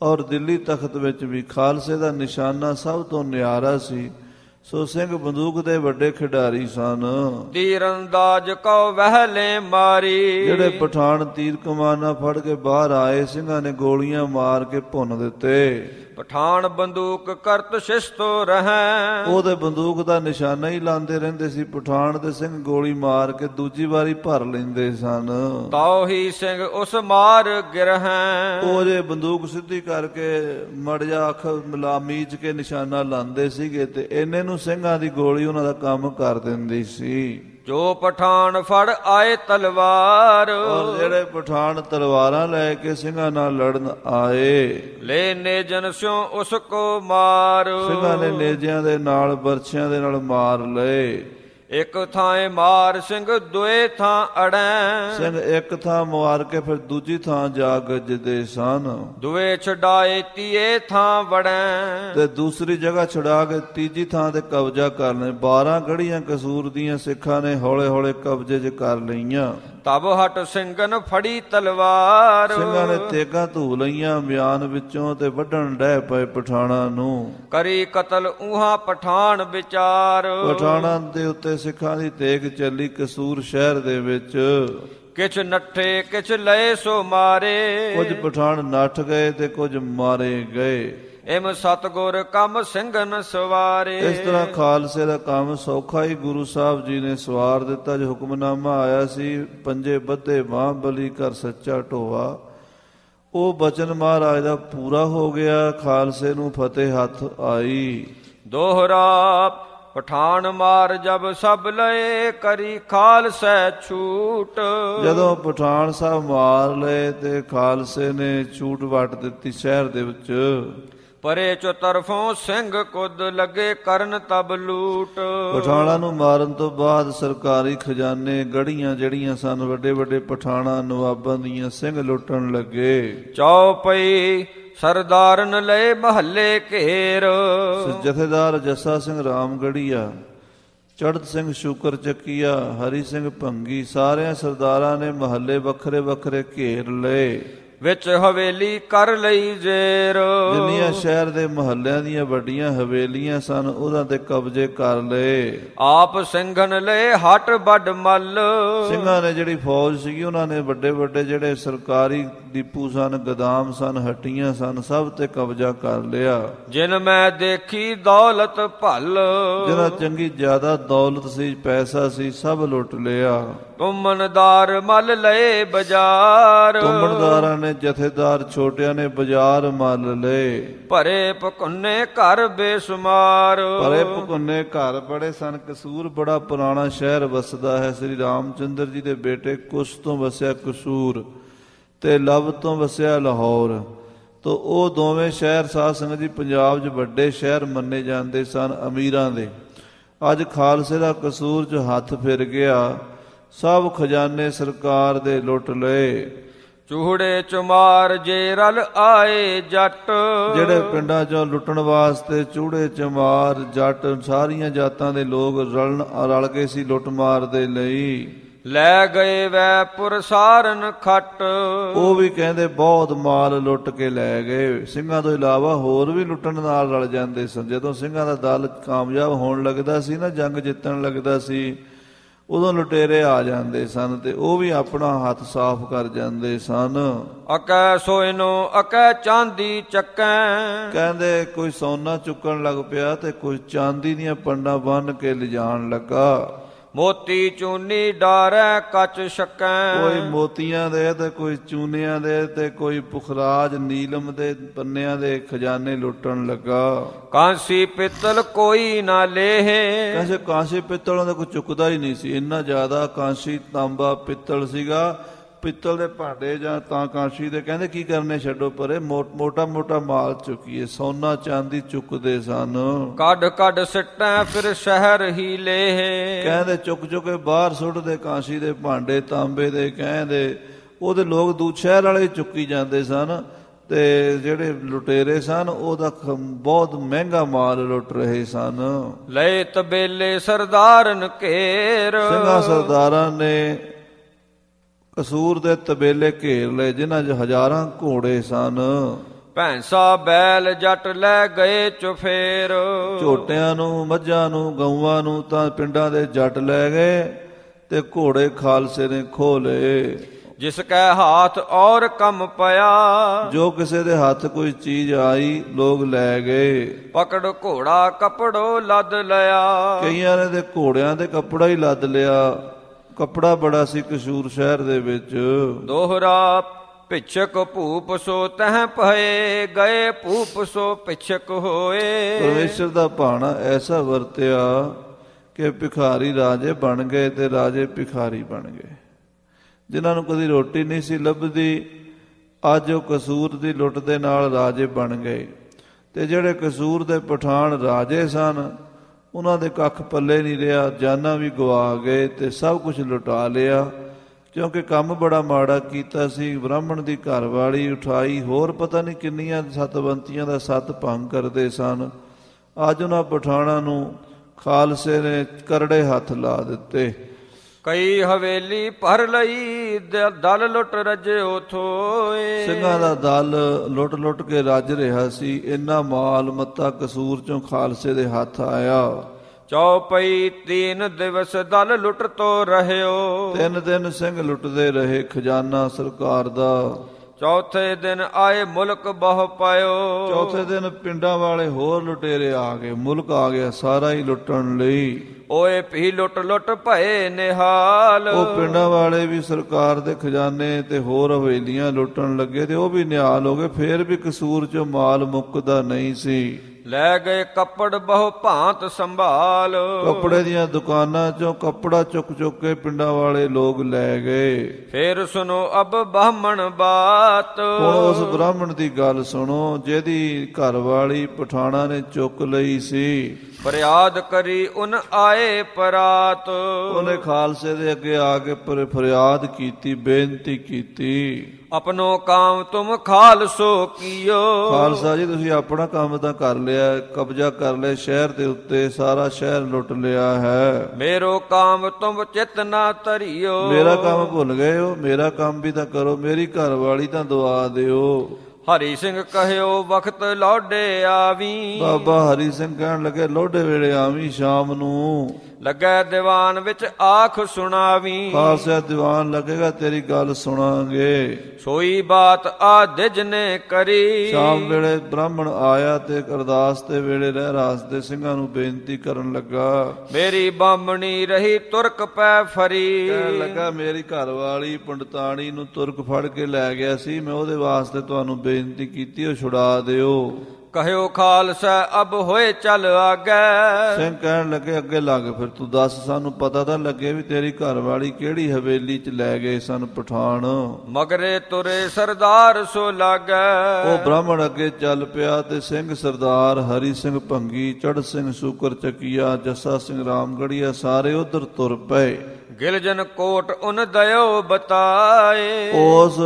ਔਰ ਦਿੱਲੀ ਤਖਤ ਵਿੱਚ ਵੀ ਖਾਲਸੇ ਦਾ ਨਿਸ਼ਾਨਾ ਸਭ ਤੋਂ ਨਿਆਰਾ ਸੀ। ਸੋ ਸਿੰਘ ਬੰਦੂਕ ਦੇ ਵੱਡੇ ਖਿਡਾਰੀ ਸਨ। ਤੀਰੰਦਾਜ ਕਉ ਵਹਿਲੇ ਮਾਰੀ। ਜਿਹੜੇ ਪਠਾਨ ਤੀਰ ਕਮਾਨਾ ਫੜ ਕੇ ਬਾਹਰ ਆਏ ਸਿੰਘਾਂ ਨੇ ਗੋਲੀਆਂ ਮਾਰ ਕੇ ਭੁੰਨ ਦਿੱਤੇ। ਪਠਾਨ ਬੰਦੂਕ ਕਰਤ ਸ਼ਿਸ਼ਤੋ ਰਹੈ। ਉਹਦੇ ਬੰਦੂਕ ਦਾ ਨਿਸ਼ਾਨਾ ਹੀ ਲਾਉਂਦੇ ਰਹਿੰਦੇ ਸੀ। ਪਠਾਨ ਦੇ ਸਿੰਘ ਗੋਲੀ ਮਾਰ ਕੇ ਦੂਜੀ ਵਾਰੀ ਭਰ ਲੈਂਦੇ ਸਨ। ਤਾਉ ਹੀ ਸਿੰਘ ਉਸ ਮਾਰ ਗਿਰਹੈ। ਉਹ ਜੇ ਬੰਦੂਕ ਸਿੱਧੀ ਕਰਕੇ ਮੜ ਜਾ ਅੱਖ ਮਿਲਾ ਮੀਚ ਕੇ ਨਿਸ਼ਾਨਾ ਲਾਉਂਦੇ ਸੀਗੇ ਤੇ ਇੰਨੇ ਨੂੰ ਸਿੰਘਾਂ ਦੀ ਗੋਲੀ ਉਹਨਾਂ ਦਾ ਕੰਮ ਕਰ ਦਿੰਦੀ ਸੀ। ਜੋ ਪਠਾਨ ਫੜ ਆਏ ਤਲਵਾਰ। ਔਰ ਜਿਹੜੇ ਪਠਾਨ ਤਲਵਾਰਾਂ ਲੈ ਕੇ ਸਿੰਘਾਂ ਨਾਲ ਲੜਨ ਆਏ ਲੈ ਨੇ ਜਨ ਸਿਉ ਉਸ ਕੋ ਮਾਰ। ਸਿੰਘਾਂ ਨੇ ਨੇਜਿਆਂ ਦੇ ਨਾਲ ਬਰਛਿਆਂ ਦੇ ਨਾਲ ਮਾਰ ਲਏ। ਇੱਕ ਥਾਂ ਮਾਰ ਸਿੰਘ ਦੁਏ ਥਾਂ ਅੜੈ। ਸਿੰਘ ਇੱਕ ਥਾਂ ਮਾਰ ਕੇ ਫਿਰ ਦੂਜੀ ਥਾਂ ਜਾ ਗੱਜਦੇ ਸਨ। ਦੁਏ ਛਡਾਏ ਤੀਏ ਥਾਂ ਵੜੈ। ਤੇ ਦੂਸਰੀ ਜਗ੍ਹਾ ਛੁਡਾ ਕੇ ਤੀਜੀ ਥਾਂ ਤੇ ਕਬਜ਼ਾ ਕਰ ਲਏ 12 ਗੜੀਆਂ ਕਸੂਰ ਦੀਆਂ ਸਿੱਖਾਂ ਨੇ ਹੌਲੇ-ਹੌਲੇ ਕਬਜ਼ੇ 'ਚ ਕਰ ਲਈਆਂ। ਤਬ ਹਟ ਸਿੰਘਨ ਫੜੀ ਤਲਵਾਰ। ਸਿੰਘਾਂ ਨੇ ਤੇਗਾਂ ਧੂ ਲਈਆਂ ਬਿਆਨ ਵਿੱਚੋਂ ਤੇ ਵੱਢਣ ਡੈ ਪਏ ਪਠਾਣਾ ਨੂੰ। ਕਰੀ ਕਤਲ ਉਹਾਂ ਪਠਾਨ ਵਿਚਾਰ। ਪਠਾਣਾ ਦੇ ਉੱਤੇ ਸਿੱਖਾਂ ਦੀ ਤੇਗ ਚੱਲੀ ਕਸੂਰ ਸ਼ਹਿਰ ਦੇ ਵਿੱਚ। ਕਿਛ ਨੱਠੇ ਕਿਛ ਲਏ ਸੋ ਮਾਰੇ। ਕੁਝ ਪਠਾਨ ਨੱਠ ਗਏ ਤੇ ਕੁਝ ਮਾਰੇ ਗਏ। ਇਮ ਸਤਗੁਰ ਕੰਮ ਸਿੰਘਨ ਸਵਾਰੇ। ਇਸ ਤਰ੍ਹਾਂ ਖਾਲਸੇ ਦਾ ਕੰਮ ਸੌਖਾ ਹੀ ਗੁਰੂ ਸਾਹਿਬ ਜੀ ਨੇ ਸਵਾਰ ਦਿੱਤਾ ਜੋ ਹੁਕਮਨਾਮਾ ਆਇਆ ਸੀ ਪੰਜੇ ਬੱਧੇ ਬਾਹ ਬਲੀ ਕਰ ਸੱਚਾ ਢੋਵਾ ਉਹ ਬਚਨ ਮਹਾਰਾਜ ਦਾ ਪੂਰਾ ਹੋ ਗਿਆ ਖਾਲਸੇ ਨੂੰ ਫਤਿਹ ਹੱਥ ਆਈ। ਦੋਹਰਾ ਪਠਾਨ ਮਾਰ ਜਬ ਸਭ ਲਏ ਕਰੀ ਖਾਲਸੈ ਛੂਟ। ਜਦੋਂ ਪਠਾਨ ਸਾਹਿਬ ਮਾਰ ਲਏ ਤੇ ਖਾਲਸੇ ਨੇ ਛੂਟ ਵਟ ਦਿੱਤੀ ਸ਼ਹਿਰ ਦੇ ਵਿੱਚ। ਪਰੇ ਚੋ ਤਰਫੋਂ ਸਿੰਘ ਕੁੱਦ ਲੱਗੇ ਕਰਨ ਤਬ ਲੂਟ। ਪਠਾਣਾ ਨੂੰ ਮਾਰਨ ਤੋਂ ਬਾਅਦ ਸਰਕਾਰੀ ਖਜ਼ਾਨੇ ਗੜੀਆਂ ਜਿਹੜੀਆਂ ਸਨ ਵੱਡੇ ਵੱਡੇ ਪਠਾਣਾ ਨਵਾਬਾਂ ਦੀਆਂ ਸਿੰਘ ਲੁੱਟਣ ਲੱਗੇ। ਚੌਪਈ ਸਰਦਾਰਨ ਲਏ ਮਹੱਲੇ ਘੇਰ। ਜਥੇਦਾਰ ਜੱਸਾ ਸਿੰਘ ਰਾਮਗੜੀਆ ਚੜਤ ਸਿੰਘ ਸ਼ੂਕਰ ਚੱਕੀਆ ਹਰੀ ਸਿੰਘ ਭੰਗੀ ਸਾਰਿਆਂ ਸਰਦਾਰਾਂ ਨੇ ਮਹੱਲੇ ਵੱਖਰੇ ਵੱਖਰੇ ਘੇਰ ਲਏ। ਵਿੱਚ ਹਵੇਲੀ ਕਰ ਲਈ ਜੇਰ। ਜਿੰਨੀਆਂ ਸ਼ਹਿਰ ਦੇ ਮਹੱਲਿਆਂ ਦੀਆਂ ਵੱਡੀਆਂ ਹਵੇਲੀਆਂ ਸਨ ਉਹਨਾਂ ਤੇ ਕਬਜ਼ੇ ਕਰ ਲਏ। ਆਪ ਸਿੰਘਨ ਲੈ ਹਟ ਵੱਡ ਮੱਲ। ਸਿੰਘਾਂ ਨੇ ਜਿਹੜੀ ਫੌਜ ਸੀਗੀ ਉਹਨਾਂ ਨੇ ਵੱਡੇ ਵੱਡੇ ਜਿਹੜੇ ਸਰਕਾਰੀ ਦੀਪੂ ਸਨ ਗਦਾਮ ਸਨ ਹੱਟੀਆਂ ਸਨ ਸਭ ਤੇ ਕਬਜ਼ਾ ਕਰ ਲਿਆ। ਜਿਨ ਮੈਂ ਦੇਖੀ ਦੌਲਤ ਭਲ। ਜਿਹੜਾ ਚੰਗੀ ਜ਼ਿਆਦਾ ਦੌਲਤ ਸੀ ਪੈਸਾ ਸੀ ਸਭ ਲੁੱਟ ਲਿਆ। ਤੁਮਨਦਾਰ ਮਲ ਲਏ ਬਾਜ਼ਾਰ। ਤੁਮਣਦਾਰਾਂ ਨੇ ਜਥੇਦਾਰ ਛੋਟਿਆਂ ਨੇ ਬਾਜ਼ਾਰ ਮੱਲ ਲਏ। ਭਰੇ ਪਕੁੰਨੇ ਘਰ ਬੇਸੁਮਾਰ। ਪਰੇ ਭੁਕੁੰਨੇ ਘਰ ਬੜੇ ਸਨ। ਕਸੂਰ ਬੜਾ ਪੁਰਾਣਾ ਸ਼ਹਿਰ ਵਸਦਾ ਹੈ। ਸ੍ਰੀ ਰਾਮਚੰਦਰ ਜੀ ਦੇ ਬੇਟੇ ਕੁਸ਼ ਤੋਂ ਵਸਿਆ ਕਸੂਰ ਤੇ ਲਵ ਤੋਂ ਵਸਿਆ ਲਾਹੌਰ। ਤੋ ਉਹ ਦੋਵੇਂ ਸ਼ਹਿਰ ਸਾਧ ਸੰਗਤ ਜੀ ਪੰਜਾਬ 'ਚ ਵੱਡੇ ਸ਼ਹਿਰ ਮੰਨੇ ਜਾਂਦੇ ਸਨ ਅਮੀਰਾਂ ਦੇ। ਅੱਜ ਖਾਲਸੇ ਦਾ ਕਸੂਰ 'ਚ ਹੱਥ ਫਿਰ ਗਿਆ। ਸਭ ਖਜ਼ਾਨੇ ਸਰਕਾਰ ਦੇ ਲੁੱਟ ਲਏ। ਚੂਹੜੇ ਚੁਮਾਰ ਜੇ ਰਲ ਆਏ ਜੱਟ। ਜਿਹੜੇ ਪਿੰਡਾਂ 'ਚੋਂ ਲੁੱਟਣ ਵਾਸਤੇ ਚੂੜੇ ਚਮਾਰ ਜੱਟ ਸਾਰੀਆਂ ਜਾਤਾਂ ਦੇ ਲੋਕ ਰਲਣ ਰਲ ਗਏ ਸੀ ਲੁੱਟ ਮਾਰ ਦੇ ਲਈ। ਲੈ ਗਏ ਵੈ ਪੁਰਸਾਰਨ ਖੱਟ। ਉਹ ਵੀ ਕਹਿੰਦੇ ਬਹੁਤ ਮਾਲ ਲੁੱਟ ਕੇ ਲੈ ਗਏ। ਸਿੰਘਾਂ ਤੋਂ ਇਲਾਵਾ ਹੋਰ ਵੀ ਲੁੱਟਣ ਨਾਲ ਰਲ ਜਾਂਦੇ ਸਨ। ਜਦੋਂ ਸਿੰਘਾਂ ਦਾ ਦਲ ਕਾਮਯਾਬ ਹੋਣ ਲੱਗਦਾ ਸੀ ਨਾ ਜੰਗ ਜਿੱਤਣ ਲੱਗਦਾ ਸੀ ਉਦੋਂ ਲੁਟੇਰੇ ਆ ਜਾਂਦੇ ਸਨ ਤੇ ਉਹ ਵੀ ਆਪਣਾ ਹੱਥ ਸਾਫ਼ ਕਰ ਜਾਂਦੇ ਸਨ। ਅਕੈ ਸੋਇਨੋ ਅਕੈ ਚਾਂਦੀ ਚੱਕੈ। ਕਹਿੰਦੇ ਕੋਈ ਸੋਨਾ ਚੁੱਕਣ ਲੱਗ ਪਿਆ ਤੇ ਕੋਈ ਚਾਂਦੀ ਦੀਆਂ ਪੰਡਾਂ ਬੰਨ ਕੇ ਲਿਜਾਣ ਲੱਗਾ। ਮੋਤੀ ਚੂਨੀ ਡਾਰੈ ਕੱਚ ਛਕੈ। ਕੋਈ ਮੋਤੀਆਂ ਦੇ ਤੇ ਕੋਈ ਚੂਨਿਆਂ ਦੇ ਤੇ ਕੋਈ ਪੁਖਰਾਜ ਨੀਲਮ ਦੇ ਪੰਨਿਆਂ ਦੇ ਖਜ਼ਾਨੇ ਲੁੱਟਣ ਲੱਗਾ। ਕਾਂਸੀ ਪਿੱਤਲ ਕੋਈ ਨਾ ਲੇਹ। ਕਹਿੰਦੇ ਕਾਂਸੀ ਪਿੱਤਲਾਂ ਦਾ ਕੋਈ ਚੁੱਕਦਾ ਹੀ ਨਹੀਂ ਸੀ। ਇੰਨਾ ਜ਼ਿਆਦਾ ਕਾਂਸੀ ਤਾਂਬਾ ਪਿੱਤਲ ਸੀਗਾ। ਪਿੱਤਲ ਦੇ ਭਾਂਡੇ ਜਾਂ ਤਾਂ ਕਾਂਸੀ ਦੇ ਕਹਿੰਦੇ ਕੀ ਕਰਨੇ ਛੱਡੋ ਪਰੇ ਮੋਟਾ ਮੋਟਾ ਮਾਲ ਚੁੱਕੀਏ ਸੋਨਾ ਚਾਂਦੀ ਚੁੱਕਦੇ ਸਨ। ਕੱਢ ਕੱਢ ਸਿੱਟੈ ਫਿਰ ਸ਼ਹਿਰ ਹੀ ਲੇਹ ਕਹਿੰਦੇ ਚੁੱਕ ਚੁੱਕ ਕੇ ਬਾਹਰ ਸੁੱਟਦੇ ਕਾਂਸੀ ਦੇ ਭਾਂਡੇ ਤਾਂਬੇ ਦੇ ਕਹਿੰਦੇ ਉਹਦੇ ਲੋਕ ਦੂ ਸ਼ਹਿਰ ਵਾਲੇ ਚੁੱਕੀ ਜਾਂਦੇ ਸਨ ਤੇ ਜਿਹੜੇ ਲੁਟੇਰੇ ਸਨ ਉਹਦਾ ਬਹੁਤ ਮਹਿੰਗਾ ਮਾਲ ਲੁੱਟ ਰਹੇ ਸਨ। ਲੈ ਤਬੇਲੇ ਸਰਦਾਰਨ ਘੇਰ ਸਿੰਘਾਂ ਸਰਦਾਰਾਂ ਨੇ ਕਸੂਰ ਦੇ ਤਬੇਲੇ ਘੇਰ ਲਏ ਜਿਨ੍ਹਾਂ 'ਚ ਹਜ਼ਾਰਾਂ ਘੋੜੇ ਸਨ। ਭੈਂਸਾ ਬੈਲ ਜੱਟ ਲੈ ਗਏ ਚੁਫੇਰ ਝੋਟਿਆਂ ਨੂੰ ਮੱਝਾਂ ਨੂੰ ਗਊਆਂ ਨੂੰ ਤਾਂ ਪਿੰਡਾਂ ਦੇ ਜੱਟ ਲੈ ਗਏ ਤੇ ਘੋੜੇ ਖਾਲਸੇ ਨੇ ਖੋਹ ਲਏ। ਜਿਸ ਕੈ ਹਾਥ ਔਰ ਕੰਮ ਪਿਆ। ਜੋ ਕਿਸੇ ਦੇ ਹੱਥ ਕੋਈ ਚੀਜ਼ ਆਈ ਲੋਕ ਲੈ ਗਏ। ਪਕੜ ਘੋੜਾ ਕਪੜੋ ਲੱਦ ਲਿਆ। ਕਈਆਂ ਨੇ ਤੇ ਘੋੜਿਆਂ ਤੇ ਕੱਪੜਾ ਹੀ ਲੱਦ ਲਿਆ। ਕੱਪੜਾ ਬੜਾ ਸੀ ਕਸ਼ੂਰ ਸ਼ਹਿਰ ਦੇ ਵਿੱਚ। ਦੋਹਰਾ ਪਿਛਕ ਭੂਪ ਸੋ ਤਹ ਭਏ ਗਏ ਭੂਪ ਸੋ ਪਿਛਕ ਹੋਏ। ਪਰਮੇਸ਼ਰ ਦਾ ਭਾਣਾ ਐਸਾ ਵਰਤਿਆ ਕਿ ਭਿਖਾਰੀ ਰਾਜੇ ਬਣ ਗਏ ਤੇ ਰਾਜੇ ਭਿਖਾਰੀ ਬਣ ਗਏ। ਜਿਨ੍ਹਾਂ ਨੂੰ ਕਦੀ ਰੋਟੀ ਨਹੀਂ ਸੀ ਲੱਭਦੀ ਅੱਜ ਉਹ ਕਸੂਰ ਦੀ ਲੁੱਟ ਦੇ ਨਾਲ ਰਾਜੇ ਬਣ ਗਏ। ਤੇ ਜਿਹੜੇ ਕਸੂਰ ਦੇ ਪਠਾਨ ਰਾਜੇ ਸਨ ਉਹਨਾਂ ਦੇ ਕੱਖ ਪੱਲੇ ਨਹੀਂ ਰਿਹਾ, ਜਾਨਾਂ ਵੀ ਗਵਾ ਗਏ ਤੇ ਸਭ ਕੁਝ ਲੁਟਾ ਲਿਆ। ਕਿਉਂਕਿ ਕੰਮ ਬੜਾ ਮਾੜਾ ਕੀਤਾ ਸੀ, ਬ੍ਰਾਹਮਣ ਦੀ ਘਰਵਾਲੀ ਉਠਾਈ, ਹੋਰ ਪਤਾ ਨਹੀਂ ਕਿੰਨੀਆਂ ਸਤਵੰਤੀਆਂ ਦਾ ਸਤ ਭੰਗ ਕਰਦੇ ਸਨ। ਅੱਜ ਉਹਨਾਂ ਪਠਾਣਾ ਨੂੰ ਖਾਲਸੇ ਨੇ ਕਰੜੇ ਹੱਥ ਲਾ ਦਿੱਤੇ। ਕਈ ਹਵੇਲੀ ਭਰ ਲਈ ਦਲ ਲੁੱਟ ਰਜਿਓ ਥੋਏ ਸਿੰਘਾਂ ਦਾ ਦਲ ਲੁੱਟ ਲੁੱਟ ਕੇ ਰੱਜ ਰਿਹਾ ਸੀ। ਇੰਨਾ ਮਾਲ ਮੱਤਾ ਕਸੂਰ ਚੋਂ ਖਾਲਸੇ ਦੇ ਹੱਥ ਆਇਆ। ਚੌਪਈ ਤੀਨ ਦਿਵਸ ਦਲ ਲੁੱਟ ਤੋ ਰਹਿਓ। ਤਿੰਨ ਦਿਨ ਸਿੰਘ ਲੁੱਟਦੇ ਰਹੇ ਖਜ਼ਾਨਾ ਸਰਕਾਰ ਦਾ। ਚੌਥੇ ਦਿਨ ਆਏ ਮੁਲਕ ਬਹੁ ਪਾਇਓ। ਚੌਥੇ ਦਿਨ ਪਿੰਡਾਂ ਵਾਲੇ ਹੋਰ ਲੁਟੇਰੇ ਆ ਗਏ। ਮੁਲਕ ਆ ਗਿਆ ਸਾਰਾ ਹੀ ਲੁੱਟਣ ਲਈ। ਓਏ ਭੀ ਲੁੱਟ ਲੁੱਟ ਭਏ ਨਿਹਾਲ। ਉਹ ਪਿੰਡਾਂ ਵਾਲੇ ਵੀ ਸਰਕਾਰ ਦੇ ਖਜ਼ਾਨੇ ਤੇ ਹੋਰ ਹਵੇਲੀਆਂ ਲੁੱਟਣ ਲੱਗੇ ਤੇ ਉਹ ਵੀ ਨਿਹਾਲ ਹੋ ਗਏ ਫੇਰ ਵੀ ਕਸੂਰ ਚੋਂ ਮਾਲ ਮੁੱਕਦਾ ਨਹੀਂ ਸੀ। ਲੈ ਗਏ ਕੱਪੜ ਬਹੁ ਭਾਂਤ ਸੰਭਾਲ। ਕੱਪੜੇ ਦੀਆਂ ਦੁਕਾਨਾਂ ਚੋਂ ਕੱਪੜਾ ਚੁੱਕ ਚੁੱਕ ਕੇ ਪਿੰਡਾਂ ਵਾਲੇ ਲੋਕ ਲੈ ਗਏ। ਫੇਰ ਸੁਨੋ ਅਬ ਬ੍ਰਾਹਮਣ ਬਾਤ। ਹੁਣ ਉਸ ਬ੍ਰਾਹਮਣ ਦੀ ਗੱਲ ਸੁਣੋ ਜਿਹਦੀ ਘਰਵਾਲੀ ਪਠਾਣਾ ਨੇ ਚੁੱਕ ਲਈ ਸੀ। ਫਰਿਆਦ ਕਰੀ ਉਨ ਆਏ ਪਰਾਤ। ਉਹਨੇ ਖਾਲਸੇ ਦੇ ਅੱਗੇ ਆ ਕੇ ਪਰ ਫਰਿਆਦ ਕੀਤੀ ਬੇਨਤੀ ਕੀਤੀ। ਆਪਣੋ ਕਾਮ ਤੁਮ ਖਾਲਸੋ ਕੀਓ। ਖਾਲਸਾ ਜੀ ਤੁਸੀਂ ਆਪਣਾ ਕੰਮ ਤਾਂ ਕਰ ਲਿਆ ਕਬਜ਼ਾ ਕਰ ਲਿਆ ਸ਼ਹਿਰ ਦੇ ਉੱਤੇ ਸਾਰਾ ਸ਼ਹਿਰ ਲੁੱਟ ਲਿਆ ਹੈ। ਮੇਰੋ ਕਾਮ ਤੁਮ ਚਿਤ ਨਾ ਧਰਿਓ। ਮੇਰਾ ਕੰਮ ਭੁੱਲ ਗਏ ਹੋ ਮੇਰਾ ਕੰਮ ਵੀ ਤਾਂ ਕਰੋ ਮੇਰੀ ਘਰ ਵਾਲੀ ਤਾਂ ਦਵਾ ਦਿਓ। ਹਰੀ ਸਿੰਘ ਕਹਿਓ ਵਖਤ ਲੌਡੇ ਆਵੀ। ਬਾਬਾ ਹਰੀ ਸਿੰਘ ਕਹਿਣ ਲੱਗੇ, ਲੋਢੇ ਵੇਲੇ ਆਵੀ ਸ਼ਾਮ ਨੂੰ। ਲੱਗੈ ਦੀਵਾਨ ਵਿੱਚ ਆਖ ਸੁਣਾਵੀ। ਖਾਲਸਾ ਦੀਵਾਨ ਲੱਗੇਗਾ ਤੇਰੀ ਗੱਲ ਸੁਣਾਂਗੇ। ਸੋਈ ਬਾਤ ਆਦਿਜ ਨੇ ਕਰੀ। ਸ਼ਾਮ ਵੇਲੇ ਬ੍ਰਾਹਮਣ ਆਇਆ ਤੇ ਅਰਦਾਸ ਦੇ ਵੇਲੇ ਰਹਿ ਰਾਸ ਦੇ ਸਿੰਘਾਂ ਨੂੰ ਬੇਨਤੀ ਕਰਨ ਲੱਗਾ। ਮੇਰੀ ਬਾਮਣੀ ਰਹੀ ਤੁਰਕ ਪੈ ਫਰੀ। ਕਹਿਣ ਲੱਗਾ ਮੇਰੀ ਘਰ ਵਾਲੀ ਪੰਡਤਾਣੀ ਨੂੰ ਤੁਰਕ ਫੜ ਕੇ ਲੈ ਗਿਆ ਸੀ ਮੈਂ ਉਹਦੇ ਵਾਸਤੇ ਤੁਹਾਨੂੰ ਬੇਨਤੀ ਕੀਤੀ ਉਹ ਛੁਡਾ ਦਿਓ। ਕਹਿਓ ਖਾਲਸਾ ਅਬ ਹੋਏ ਚੱਲ ਆਗੈ। ਸਿੰਘ ਕਹਿਣ ਲੱਗੇ ਅੱਗੇ ਲੱਗ ਫਿਰ ਤੂੰ ਦੱਸ ਸਾਨੂੰ ਪਤਾ ਤਾਂ ਲੱਗੇ ਵੀ ਤੇਰੀ ਘਰ ਵਾਲੀ ਕਿਹੜੀ ਹਵੇਲੀ 'ਚ ਲੈ ਗਏ ਸਨ ਪਠਾਨ। ਮਗਰੇ ਤੁਰੇ ਸਰਦਾਰ ਸੋ ਲਾਗੈ। ਉਹ ਬ੍ਰਾਹਮਣ ਅੱਗੇ ਚੱਲ ਪਿਆ ਤੇ ਸਿੰਘ ਸਰਦਾਰ ਹਰੀ ਸਿੰਘ ਭੰਗੀ ਚੜ ਸਿੰਘ ਸੂਕਰ ਚੱਕੀਆ ਜੱਸਾ ਸਿੰਘ ਰਾਮਗੜੀਆ ਸਾਰੇ ਉਧਰ ਤੁਰ ਪਏ। ਗਿਲਜਨ ਕੋਟ ਉਨ ਦਇਓ ਬਤਾਏ। ਉਸ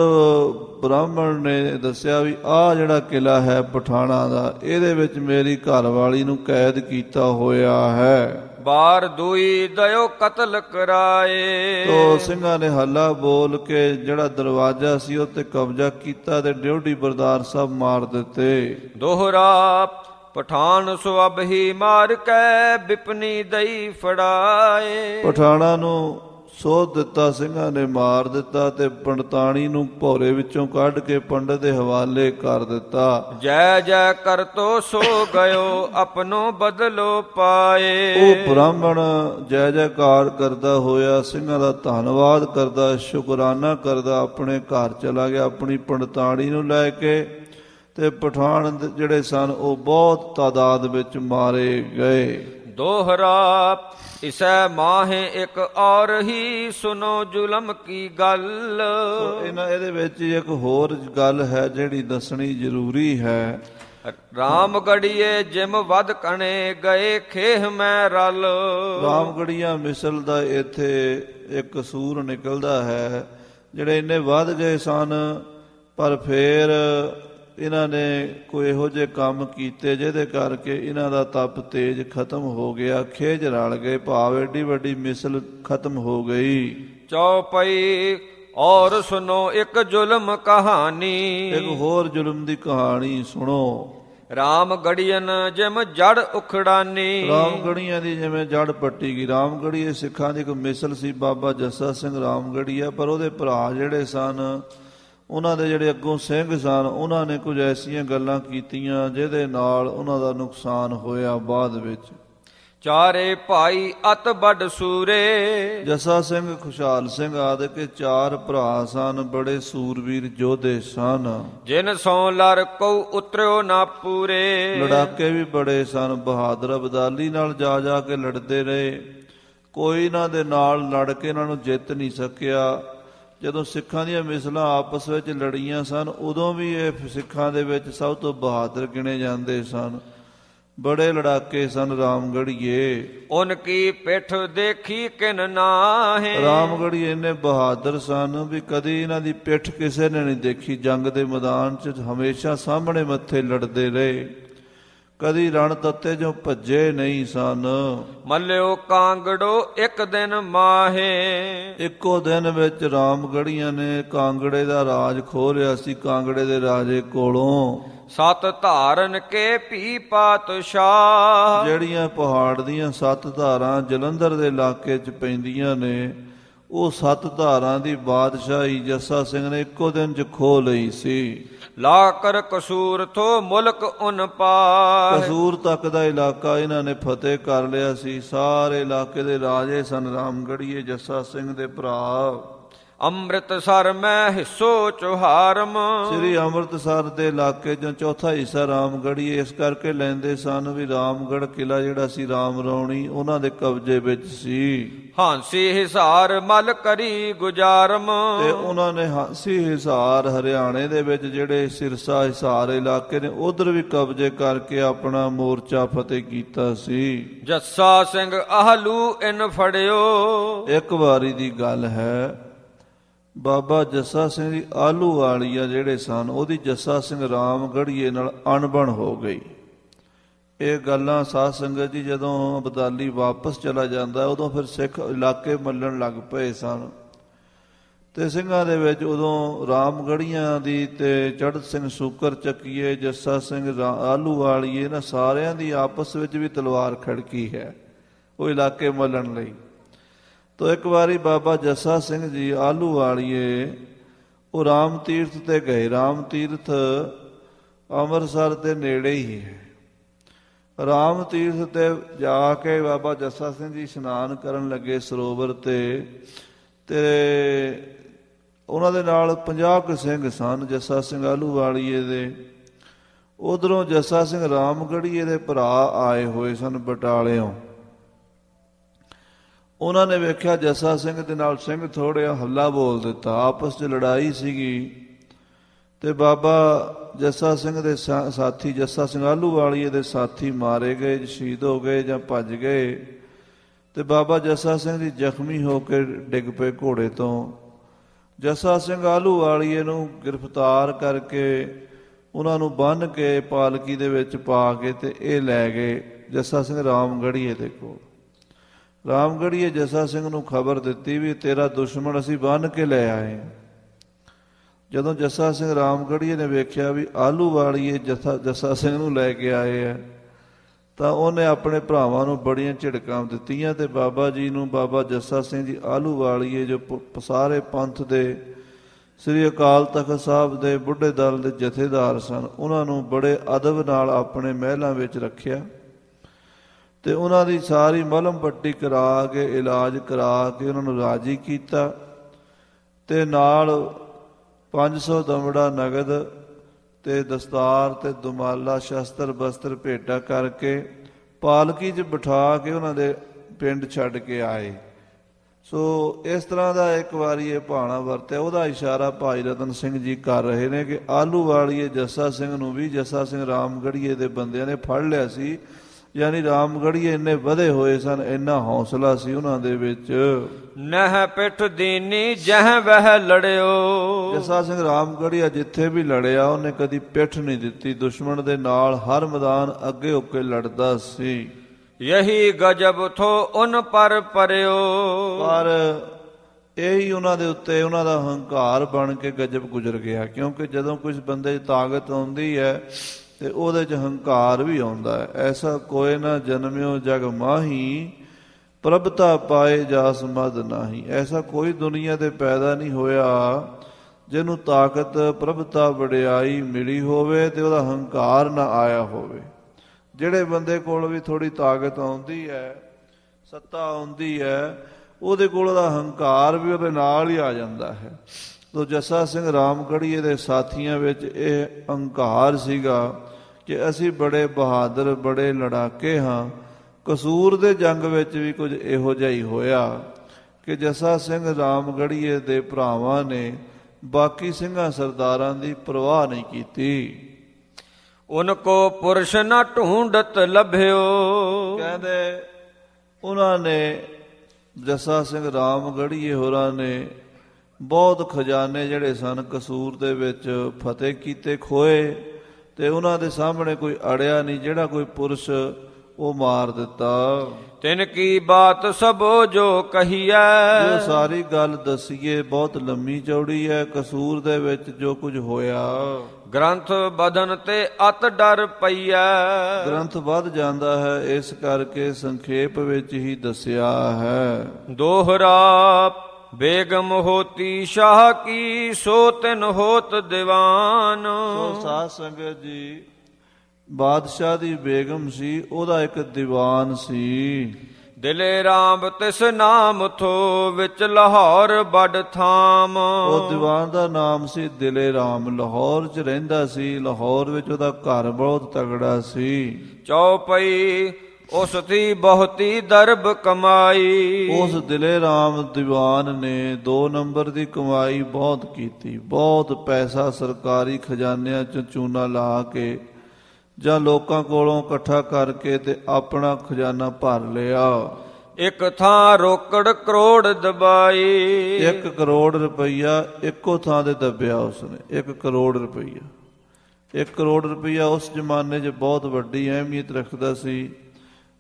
ਬ੍ਰਾਹਮਣ ਨੇ ਦੱਸਿਆ ਵੀ ਆਹ ਜਿਹੜਾ ਕਿਲਾ ਹੈ ਪਠਾਣਾ ਦਾ ਇਹਦੇ ਵਿੱਚ ਮੇਰੀ ਘਰ ਵਾਲੀ ਨੂੰ ਕੈਦ ਕੀਤਾ ਹੋਇਆ ਹੈ। ਬਾਰ ਦੂਈ ਦਇਓ ਕਤਲ ਕਰਾਏ। ਤੋ ਸਿੰਘਾਂ ਨੇ ਹੱਲਾ ਬੋਲ ਕੇ ਜਿਹੜਾ ਦਰਵਾਜ਼ਾ ਸੀ ਉਹ ਤੇ ਕਬਜ਼ਾ ਕੀਤਾ ਤੇ ਡਿਊਟੀ ਬਰਦਾਰ ਸਾਹਿਬ ਮਾਰ ਦਿੱਤੇ। ਦੋਹਰਾ ਪਠਾਨ ਸੋ ਅਬ ਹੀ ਮਾਰ ਕੈ ਬਿਪਨੀ ਦਈ ਫੜਾਏ। ਪਠਾਣਾ ਨੂੰ ਸੋਧ ਦਿੱਤਾ ਸਿੰਘਾਂ ਨੇ ਮਾਰ ਦਿੱਤਾ ਤੇ ਪੰਡਤਾਣੀ ਨੂੰ ਭੌਰੇ ਵਿੱਚੋਂ ਕੱਢ ਕੇ ਪੰਡਤ ਦੇ ਹਵਾਲੇ ਕਰ ਦਿੱਤਾ। ਜੈ ਜੈ ਕਰ ਤੋ ਸੋ ਗਇਓ ਆਪਣੋ ਬਦਲੋ ਪਾਏ। ਉਹ ਬ੍ਰਾਹਮਣ ਜੈ ਜੈਕਾਰ ਕਰਦਾ ਹੋਇਆ ਸਿੰਘਾਂ ਦਾ ਧੰਨਵਾਦ ਕਰਦਾ ਸ਼ੁਕਰਾਨਾ ਕਰਦਾ ਆਪਣੇ ਘਰ ਚਲਾ ਗਿਆ ਆਪਣੀ ਪੰਡਤਾਣੀ ਨੂੰ ਲੈ ਕੇ ਤੇ ਪਠਾਨ ਜਿਹੜੇ ਸਨ ਉਹ ਬਹੁਤ ਤਾਦਾਦ ਵਿੱਚ ਮਾਰੇ ਗਏ। ਦੋਹਰਾ ਇਸੈ ਮਾਹੇ ਇੱਕ ਔਰ ਹੀ ਸੁਨੋ ਜ਼ੁਲਮ ਕੀ ਗੱਲ। ਇਹਨਾਂ ਇਹਦੇ ਵਿੱਚ ਇੱਕ ਹੋਰ ਗੱਲ ਹੈ ਜਿਹੜੀ ਦੱਸਣੀ ਜ਼ਰੂਰੀ ਹੈ। ਰਾਮ ਗੜੀਏ ਜਿਮ ਵਦ ਕਣੇ ਗਏ ਖੇਹ ਮੈਂ ਰਲ। ਰਾਮਗੜੀਆਂ ਮਿਸਲ ਦਾ ਇੱਥੇ ਇੱਕ ਕਸੂਰ ਨਿਕਲਦਾ ਹੈ ਜਿਹੜੇ ਇੰਨੇ ਵੱਧ ਗਏ ਸਨ ਪਰ ਫੇਰ ਇਹਨਾਂ ਨੇ ਕੋਈ ਇਹੋ ਜਿਹੇ ਕੰਮ ਕੀਤੇ ਜਿਹਦੇ ਕਰਕੇ ਇਹਨਾਂ ਦਾ ਤਪ ਤੇਜ ਖਤਮ ਹੋ ਗਿਆ ਖੇਜ ਰਲ ਗਏ ਭਾਵ ਏਡੀ ਵੱਡੀ ਮਿਸਲ ਖਤਮ ਹੋ ਗਈ। ਚੌਪਈ ਔਰ ਸੁਨੋ ਇੱਕ ਜ਼ੁਲਮ ਕਹਾਣੀ। ਇੱਕ ਹੋਰ ਜ਼ੁਲਮ ਦੀ ਕਹਾਣੀ ਸੁਣੋ। ਰਾਮ ਗੜੀਅਨ ਜਿਮ ਜੜ ਉਖੜਾਨੀ। ਰਾਮਗੜੀਆਂ ਦੀ ਜਿਵੇਂ ਜੜ ਪੱਟੀ ਗਈ। ਰਾਮਗੜੀਏ ਸਿੱਖਾਂ ਦੀ ਇੱਕ ਮਿਸਲ ਸੀ ਬਾਬਾ ਜੱਸਾ ਸਿੰਘ ਰਾਮਗੜੀਆ ਪਰ ਉਹਦੇ ਭਰਾ ਜਿਹੜੇ ਸਨ ਉਹਨਾਂ ਦੇ ਜਿਹੜੇ ਅੱਗੋਂ ਸਿੰਘ ਸਨ ਉਹਨਾਂ ਨੇ ਕੁਝ ਐਸੀਆਂ ਗੱਲਾਂ ਕੀਤੀਆਂ ਜਿਹਦੇ ਨਾਲ ਉਹਨਾਂ ਦਾ ਨੁਕਸਾਨ ਹੋਇਆ ਬਾਅਦ ਵਿੱਚ। ਚਾਰੇ ਭਾਈ ਅਤ ਵੱਡ ਸੂਰੇ। ਜੱਸਾ ਸਿੰਘ ਖੁਸ਼ਹਾਲ ਸਿੰਘ ਆਦਿ ਕੇ ਚਾਰ ਭਰਾ ਸਨ ਬੜੇ ਸੂਰਵੀਰ ਯੋਧੇ ਸਨ। ਜਿਨ ਸੋ ਲਰ ਕਉ ਉਤਰਿਓ ਨਾ ਪੂਰੇ। ਲੜਾਕੇ ਵੀ ਬੜੇ ਸਨ ਬਹਾਦਰ ਅਬਦਾਲੀ ਨਾਲ ਜਾ ਜਾ ਕੇ ਲੜਦੇ ਰਹੇ। ਕੋਈ ਇਹਨਾਂ ਦੇ ਨਾਲ ਲੜ ਕੇ ਇਹਨਾਂ ਨੂੰ ਜਿੱਤ ਨਹੀਂ ਸਕਿਆ। ਜਦੋਂ ਸਿੱਖਾਂ ਦੀਆਂ ਮਿਸਲਾਂ ਆਪਸ ਵਿੱਚ ਲੜੀਆਂ ਸਨ ਉਦੋਂ ਵੀ ਇਹ ਸਿੱਖਾਂ ਦੇ ਵਿੱਚ ਸਭ ਤੋਂ ਬਹਾਦਰ ਗਿਣੇ ਜਾਂਦੇ ਸਨ। ਬੜੇ ਲੜਾਕੇ ਸਨ ਰਾਮਗੜੀਏ। ਉਨ ਕੀ ਪਿੱਠ ਦੇਖੀ ਕਿਨ ਨਾਹੇ? ਰਾਮਗੜੀ ਇੰਨੇ ਬਹਾਦਰ ਸਨ ਵੀ ਕਦੀ ਇਹਨਾਂ ਦੀ ਪਿੱਠ ਕਿਸੇ ਨੇ ਨਹੀਂ ਦੇਖੀ। ਜੰਗ ਦੇ ਮੈਦਾਨ 'ਚ ਹਮੇਸ਼ਾ ਸਾਹਮਣੇ ਮੱਥੇ ਲੜਦੇ ਰਹੇ। ਕਦੀ ਰਣ ਤੱਤੇ ਜੋ ਭੱਜੇ ਨਹੀਂ ਸਨ। ਮੱਲਿਓ ਕਾਂਗੜੋ ਇੱਕ ਦਿਨ ਮਾਹੇ। ਇੱਕੋ ਦਿਨ ਵਿੱਚ ਰਾਮਗੜੀਆਂ ਨੇ ਕਾਂਗੜੇ ਦਾ ਰਾਜ ਖੋਹ ਲਿਆ ਸੀ ਕਾਂਗੜੇ ਦੇ ਰਾਜੇ ਕੋਲੋਂ। ਸਤ ਧਾਰਨ ਕੇ ਭੀ ਪਾਤਸ਼ਾਹ। ਜਿਹੜੀਆਂ ਪਹਾੜ ਦੀਆਂ ਸੱਤ ਧਾਰਾਂ ਜਲੰਧਰ ਦੇ ਇਲਾਕੇ 'ਚ ਪੈਂਦੀਆਂ ਨੇ ਉਹ ਸੱਤ ਧਾਰਾਂ ਦੀ ਬਾਦਸ਼ਾਹੀ ਜੱਸਾ ਸਿੰਘ ਨੇ ਇੱਕੋ ਦਿਨ 'ਚ ਖੋਹ ਲਈ ਸੀ। ਲਾ ਕਰ ਕਸੂਰ ਥੋ ਮੁਲਕ ਉਨ ਪਾਹ। ਕਸੂਰ ਤੱਕ ਦਾ ਇਲਾਕਾ ਇਹਨਾਂ ਨੇ ਫਤਿਹ ਕਰ ਲਿਆ ਸੀ। ਸਾਰੇ ਇਲਾਕੇ ਦੇ ਰਾਜੇ ਸਨ, ਰਾਮਗੜੀਏ, ਜੱਸਾ ਸਿੰਘ ਦੇ ਭਰਾ। ਅੰਮ੍ਰਿਤਸਰ ਮੈਂ ਹਿੱਸੋ ਚੁਹਾਰਮ। ਸ੍ਰੀ ਅੰਮ੍ਰਿਤਸਰ ਦੇ ਇਲਾਕੇ ਚੋਂ ਚੌਥਾ ਹਿੱਸਾ ਰਾਮਗੜ੍ਹੀ ਇਸ ਕਰਕੇ ਲੈਂਦੇ ਸਨ ਵੀ ਰਾਮਗੜ੍ਹ ਕਿਲਾ ਜਿਹੜਾ ਸੀ ਰਾਮ ਰੌਣੀ ਉਹਨਾਂ ਦੇ ਕਬਜ਼ੇ ਵਿੱਚ ਸੀ। ਹਾਂਸੀ ਹਿਸਾਰ ਮਲ ਕਰੀ ਗੁਜਾਰਮ। ਤੇ ਉਹਨਾਂ ਨੇ ਹਾਂਸੀ ਹਿਸਾਰ ਹਰਿਆਣੇ ਦੇ ਵਿੱਚ ਜਿਹੜੇ ਸਿਰਸਾ ਹਿਸਾਰ ਇਲਾਕੇ ਨੇ ਉਧਰ ਵੀ ਕਬਜ਼ੇ ਕਰਕੇ ਆਪਣਾ ਮੋਰਚਾ ਫਤਿਹ ਕੀਤਾ ਸੀ। ਜੱਸਾ ਸਿੰਘ ਆਹਲੂ ਇਨ ਫੜਿਓ। ਇੱਕ ਵਾਰੀ ਦੀ ਗੱਲ ਹੈ ਬਾਬਾ ਜੱਸਾ ਸਿੰਘ ਦੀ ਆਲੂ ਵਾਲੀਆ ਜਿਹੜੇ ਸਨ, ਉਹਦੀ ਜੱਸਾ ਸਿੰਘ ਰਾਮਗੜੀਏ ਨਾਲ ਅਣਬਣ ਹੋ ਗਈ। ਇਹ ਗੱਲਾਂ ਸਾਧ ਸੰਗਤ ਜੀ ਜਦੋਂ ਅਬਦਾਲੀ ਵਾਪਸ ਚਲਾ ਜਾਂਦਾ, ਉਦੋਂ ਫਿਰ ਸਿੱਖ ਇਲਾਕੇ ਮੱਲਣ ਲੱਗ ਪਏ ਸਨ। ਤੇ ਸਿੰਘਾਂ ਦੇ ਵਿੱਚ ਉਦੋਂ ਰਾਮਗੜੀਆਂ ਦੀ ਤੇ ਚੜ੍ਹਤ ਸਿੰਘ ਸੂਕਰ ਚੱਕੀਏ, ਜੱਸਾ ਸਿੰਘ ਰਾ- ਆਲੂ ਵਾਲੀਏ ਨਾ ਸਾਰਿਆਂ ਦੀ ਆਪਸ ਵਿੱਚ ਵੀ ਤਲਵਾਰ ਖੜਕੀ ਹੈ, ਉਹ ਇਲਾਕੇ ਮੱਲਣ ਲਈ। ਤੋ ਇੱਕ ਵਾਰੀ ਬਾਬਾ ਜੱਸਾ ਸਿੰਘ ਜੀ ਆਲੂ ਵਾਲੀਏ, ਉਹ ਰਾਮ ਤੀਰਥ ਤੇ ਗਏ। ਰਾਮ ਤੀਰਥ ਅੰਮ੍ਰਿਤਸਰ ਦੇ ਨੇੜੇ ਹੀ ਹੈ। ਰਾਮ ਤੀਰਥ ਤੇ ਜਾ ਕੇ ਬਾਬਾ ਜੱਸਾ ਸਿੰਘ ਜੀ ਇਸ਼ਨਾਨ ਕਰਨ ਲੱਗੇ ਸਰੋਵਰ ਤੇ ਤੇ ਉਹਨਾਂ ਦੇ ਨਾਲ 50 ਕੁ ਸਿੰਘ ਸਨ, ਜੱਸਾ ਸਿੰਘ ਆਲੂ ਵਾਲੀਏ ਦੇ। ਉਧਰੋਂ ਜੱਸਾ ਸਿੰਘ ਰਾਮਗੜੀਏ ਦੇ ਭਰਾ ਆਏ ਹੋਏ ਸਨ ਬਟਾਲਿਓਂ। ਉਹਨਾਂ ਨੇ ਵੇਖਿਆ ਜੱਸਾ ਸਿੰਘ ਦੇ ਨਾਲ ਸਿੰਘ ਥੋੜਿਆ ਹੱਲਾ ਬੋਲ ਦਿੱਤਾ। ਆਪਸ 'ਚ ਲੜਾਈ ਸੀਗੀ। ਤੇ ਬਾਬਾ ਜੱਸਾ ਸਿੰਘ ਦੇ ਸਾ- ਸਾਥੀ ਜੱਸਾ ਸਿੰਘ ਆਲੂ ਵਾਲੀਏ ਦੇ ਸਾਥੀ ਮਾਰੇ ਗਏ, ਸ਼ਹੀਦ ਹੋ ਗਏ ਜਾਂ ਭੱਜ ਗਏ। ਤੇ ਬਾਬਾ ਜੱਸਾ ਸਿੰਘ ਦੀ ਜ਼ਖਮੀ ਹੋ ਕੇ ਡਿੱਗ ਪਏ ਘੋੜੇ ਤੋਂ। ਜੱਸਾ ਸਿੰਘ ਆਲੂ ਵਾਲੀਏ ਨੂੰ ਗ੍ਰਿਫਤਾਰ ਕਰਕੇ ਉਹਨਾਂ ਨੂੰ ਬੰਨ ਕੇ ਪਾਲਕੀ ਦੇ ਵਿੱਚ ਪਾ ਕੇ ਤੇ ਇਹ ਲੈ ਗਏ ਜੱਸਾ ਸਿੰਘ ਰਾਮਗੜੀਏ ਦੇ ਕੋਲ। ਰਾਮਗੜੀਏ ਜੱਸਾ ਸਿੰਘ ਨੂੰ ਖਬਰ ਦਿੱਤੀ ਵੀ ਤੇਰਾ ਦੁਸ਼ਮਣ ਅਸੀਂ ਬੰਨ ਕੇ ਲੈ ਆਏ ਜਦੋਂ ਜੱਸਾ ਸਿੰਘ ਰਾਮਗੜੀਏ ਨੇ ਵੇਖਿਆ ਵੀ ਆਲੂ ਵਾਲੀਏ ਜੱਸਾ ਜੱਸਾ ਸਿੰਘ ਨੂੰ ਲੈ ਕੇ ਆਏ ਆ, ਤਾਂ ਉਹਨੇ ਆਪਣੇ ਭਰਾਵਾਂ ਨੂੰ ਬੜੀਆਂ ਝਿੜਕਾਂ ਦਿੱਤੀਆਂ ਤੇ ਬਾਬਾ ਜੀ ਨੂੰ ਬਾਬਾ ਜੱਸਾ ਸਿੰਘ ਜੀ ਆਲੂ ਵਾਲੀਏ ਜੋ ਪ- ਪਸਾਰੇ ਪੰਥ ਦੇ, ਸ੍ਰੀ ਅਕਾਲ ਤਖਤ ਸਾਹਿਬ ਦੇ ਬੁੱਢੇ ਦਲ ਦੇ ਜਥੇਦਾਰ ਸਨ, ਉਹਨਾਂ ਨੂੰ ਬੜੇ ਅਦਬ ਨਾਲ ਆਪਣੇ ਮਹਿਲਾਂ ਵਿੱਚ ਰੱਖਿਆ। ਤੇ ਉਹਨਾਂ ਦੀ ਸਾਰੀ ਮਲਮ ਪੱਟੀ ਕਰਾ ਕੇ, ਇਲਾਜ ਕਰਾ ਕੇ ਉਹਨਾਂ ਨੂੰ ਰਾਜੀ ਕੀਤਾ ਤੇ ਨਾਲ 500 ਦਮੜਾ ਨਗਦ ਤੇ ਦਸਤਾਰ ਤੇ ਦੁਮਾਲਾ, ਸ਼ਸਤਰ, ਬਸਤਰ ਭੇਟਾ ਕਰਕੇ ਪਾਲਕੀ 'ਚ ਬਿਠਾ ਕੇ ਉਹਨਾਂ ਦੇ ਪਿੰਡ ਛੱਡ ਕੇ ਆਏ। ਸੋ ਇਸ ਤਰ੍ਹਾਂ ਦਾ ਇੱਕ ਵਾਰੀ ਇਹ ਭਾਣਾ ਵਰਤਿਆ। ਉਹਦਾ ਇਸ਼ਾਰਾ ਭਾਈ ਰਤਨ ਸਿੰਘ ਜੀ ਕਰ ਰਹੇ ਨੇ ਕਿ ਆਲੂ ਵਾਲੀਏ ਜੱਸਾ ਸਿੰਘ ਨੂੰ ਵੀ, ਜੱਸਾ ਸਿੰਘ ਰਾਮਗੜੀਏ ਦੇ ਬੰਦਿਆਂ ਨੇ ਫੜ ਲਿਆ ਸੀ। ਯਾਨੀ ਰਾਮਗੜੀਏ ਇੰਨੇ ਵਧੇ ਹੋਏ ਸਨ ਇੰਨਾ ਹੌਸਲਾ ਸੀ ਉਹਨਾਂ ਦੇ ਵਿੱਚ। ਨਹਿ ਪਿੱਠ ਦੀਨੀ ਜਹ ਵਹਿ ਲੜਿਓ। ਜੱਸਾ ਸਿੰਘ ਰਾਮਗੜੀਆ ਜਿੱਥੇ ਵੀ ਲੜਿਆ ਉਹਨੇ ਕਦੀ ਪਿੱਠ ਨਹੀਂ ਦਿੱਤੀ। ਦੁਸ਼ਮਣ ਦੇ ਨਾਲ ਹਰ ਮੈਦਾਨ ਅੱਗੇ ਹੋ ਕੇ ਲੜਦਾ ਸੀ। ਯਹੀ ਗਜਬ ਥੋ ਉਨ ਪਰ ਪਰਿਓ। ਪਰ ਇਹੀ ਉਹਨਾਂ ਦੇ ਉੱਤੇ ਉਹਨਾਂ ਦਾ ਹੰਕਾਰ ਬਣ ਕੇ ਗਜਬ ਗੁਜ਼ਰ ਗਿਆ ਕਿਉਂਕਿ ਜਦੋਂ ਕੁਝ ਬੰਦੇ 'ਚ ਤਾਕਤ ਆਉਂਦੀ ਹੈ ਤੇ ਉਹਦੇ 'ਚ ਹੰਕਾਰ ਵੀ ਆਉਂਦਾ ਹੈ। ਐਸਾ ਕੋਈ ਨਾ ਜਨਮਿਓ ਜਗ ਮਾਹੀ ਪ੍ਰਭਤਾ ਪਾਏ ਜਾਸ ਮਦ ਨਾਹੀ। ਐਸਾ ਕੋਈ ਦੁਨੀਆ ਤੇ ਪੈਦਾ ਨਹੀਂ ਹੋਇਆ ਜਿਹਨੂੰ ਤਾਕਤ ਪ੍ਰਭਤਾ ਵਡਿਆਈ ਮਿਲੀ ਹੋਵੇ ਤੇ ਉਹਦਾ ਹੰਕਾਰ ਨਾ ਆਇਆ ਹੋਵੇ। ਜਿਹੜੇ ਬੰਦੇ ਕੋਲ ਵੀ ਥੋੜੀ ਤਾਕਤ ਆਉਂਦੀ ਹੈ, ਸੱਤਾ ਆਉਂਦੀ ਹੈ, ਉਹਦੇ ਕੋਲ ਉਹਦਾ ਹੰਕਾਰ ਵੀ ਉਹਦੇ ਨਾਲ ਹੀ ਆ ਜਾਂਦਾ ਹੈ। ਤੋ ਜੱਸਾ ਸਿੰਘ ਰਾਮਗੜੀਏ ਦੇ ਸਾਥੀਆਂ ਵਿੱਚ ਇਹ ਹੰਕਾਰ ਸੀਗਾ। ਕਿ ਅਸੀਂ ਬੜੇ ਬਹਾਦਰ ਬੜੇ ਲੜਾਕੇ ਹਾਂ। ਕਸੂਰ ਦੇ ਜੰਗ ਵਿੱਚ ਵੀ ਕੁਝ ਇਹੋ ਜਿਹਾ ਹੀ ਹੋਇਆ ਕਿ ਜੱਸਾ ਸਿੰਘ ਰਾਮਗੜੀਏ ਦੇ ਭਰਾਵਾਂ ਨੇ ਬਾਕੀ ਸਿੰਘਾਂ ਸਰਦਾਰਾਂ ਦੀ ਪਰਵਾਹ ਨਹੀਂ ਕੀਤੀ। ਉਨ ਕੋ ਪੁਰਸ਼ ਨ ਢੂੰਡਤ ਲਭਿਓ। ਕਹਿੰਦੇ ਉਹਨਾਂ ਨੇ ਜੱਸਾ ਸਿੰਘ ਰਾਮਗੜੀਏ ਹੋਰਾਂ ਨੇ ਬਹੁਤ ਖਜ਼ਾਨੇ ਜਿਹੜੇ ਸਨ ਕਸੂਰ ਦੇ ਵਿੱਚ ਫਤਿਹ ਕੀਤੇ ਖੋਏ। ਤੇ ਉਹਨਾਂ ਦੇ ਸਾਹਮਣੇ ਕੋਈ ਅੜਿਆ ਨਹੀਂ ਜਿਹੜਾ ਕੋਈ ਪੁਰਸ਼ ਉਹ ਮਾਰ ਦਿੱਤਾ। ਤਿਨ ਕੀ ਬਾਤ ਸਭੋ ਜੋ ਜੋ ਕਹੀਐ ਸਾਰੀ ਗੱਲ ਦਸੀਏ ਬਹੁਤ ਲੰਮੀ ਚੌੜੀ ਹੈ ਕਸੂਰ ਦੇ ਵਿੱਚ ਜੋ ਕੁਝ ਹੋਇਆ। ਗ੍ਰੰਥ ਬਦਨ ਤੇ ਅਤ ਡਰ ਪਈਐ। ਗ੍ਰੰਥ ਵੱਧ ਜਾਂਦਾ ਹੈ ਇਸ ਕਰਕੇ ਸੰਖੇਪ ਵਿੱਚ ਹੀ ਦੱਸਿਆ ਹੈ। ਦੋਹਰਾ ਬੇਗਮ ਹੋਤੀ ਸ਼ਾਹ ਕੀ ਸੋ ਤਿਨ ਹੋਤ ਦੀਵਾਨ। ਸੋ ਸਾਧ ਸੰਗਤ ਜੀ ਬਾਦਸ਼ਾਹ ਦੀ ਬੇਗਮ ਸੀ ਉਹਦਾ ਇੱਕ ਦੀਵਾਨ ਸੀ। ਦਿਲੇ ਰਾਮ ਤਿਸ ਨਾਮ ਥੋ ਵਿੱਚ ਲਾਹੌਰ ਬੜ ਥਾਮ। ਉਹ ਦੀਵਾਨ ਦਾ ਨਾਮ ਸੀ ਦਿਲੇ ਰਾਮ ਲਾਹੌਰ 'ਚ ਰਹਿੰਦਾ ਸੀ ਲਾਹੌਰ ਵਿੱਚ ਉਹਦਾ ਘਰ ਬਹੁਤ ਤਗੜਾ ਸੀ। ਚੌਪਈ ਉਸ ਦੀ ਬਹੁਤੀ ਦਰਬ ਕਮਾਈ। ਉਸ ਦਿਲੇ ਰਾਮ ਦੀਵਾਨ ਨੇ 2 ਨੰਬਰ ਦੀ ਕਮਾਈ ਬਹੁਤ ਕੀਤੀ। ਬਹੁਤ ਪੈਸਾ ਸਰਕਾਰੀ ਖਜ਼ਾਨਿਆਂ 'ਚ ਚੂਨਾ ਲਾ ਕੇ ਜਾਂ ਲੋਕਾਂ ਕੋਲੋਂ ਇਕੱਠਾ ਕਰਕੇ ਤੇ ਆਪਣਾ ਖਜ਼ਾਨਾ ਭਰ ਲਿਆ। ਇੱਕ ਥਾਂ ਰੋਕੜ ਕਰੋੜ ਦਬਾਈ। 1 ਕਰੋੜ ਰੁਪਈਆ ਇੱਕੋ ਥਾਂ ਤੇ ਦੱਬਿਆ ਉਸਨੇ। 1 ਕਰੋੜ ਰੁਪਈਆ। 1 ਕਰੋੜ ਰੁਪਈਆ ਉਸ ਜ਼ਮਾਨੇ 'ਚ ਬਹੁਤ ਵੱਡੀ ਅਹਿਮੀਅਤ ਰੱਖਦਾ ਸੀ।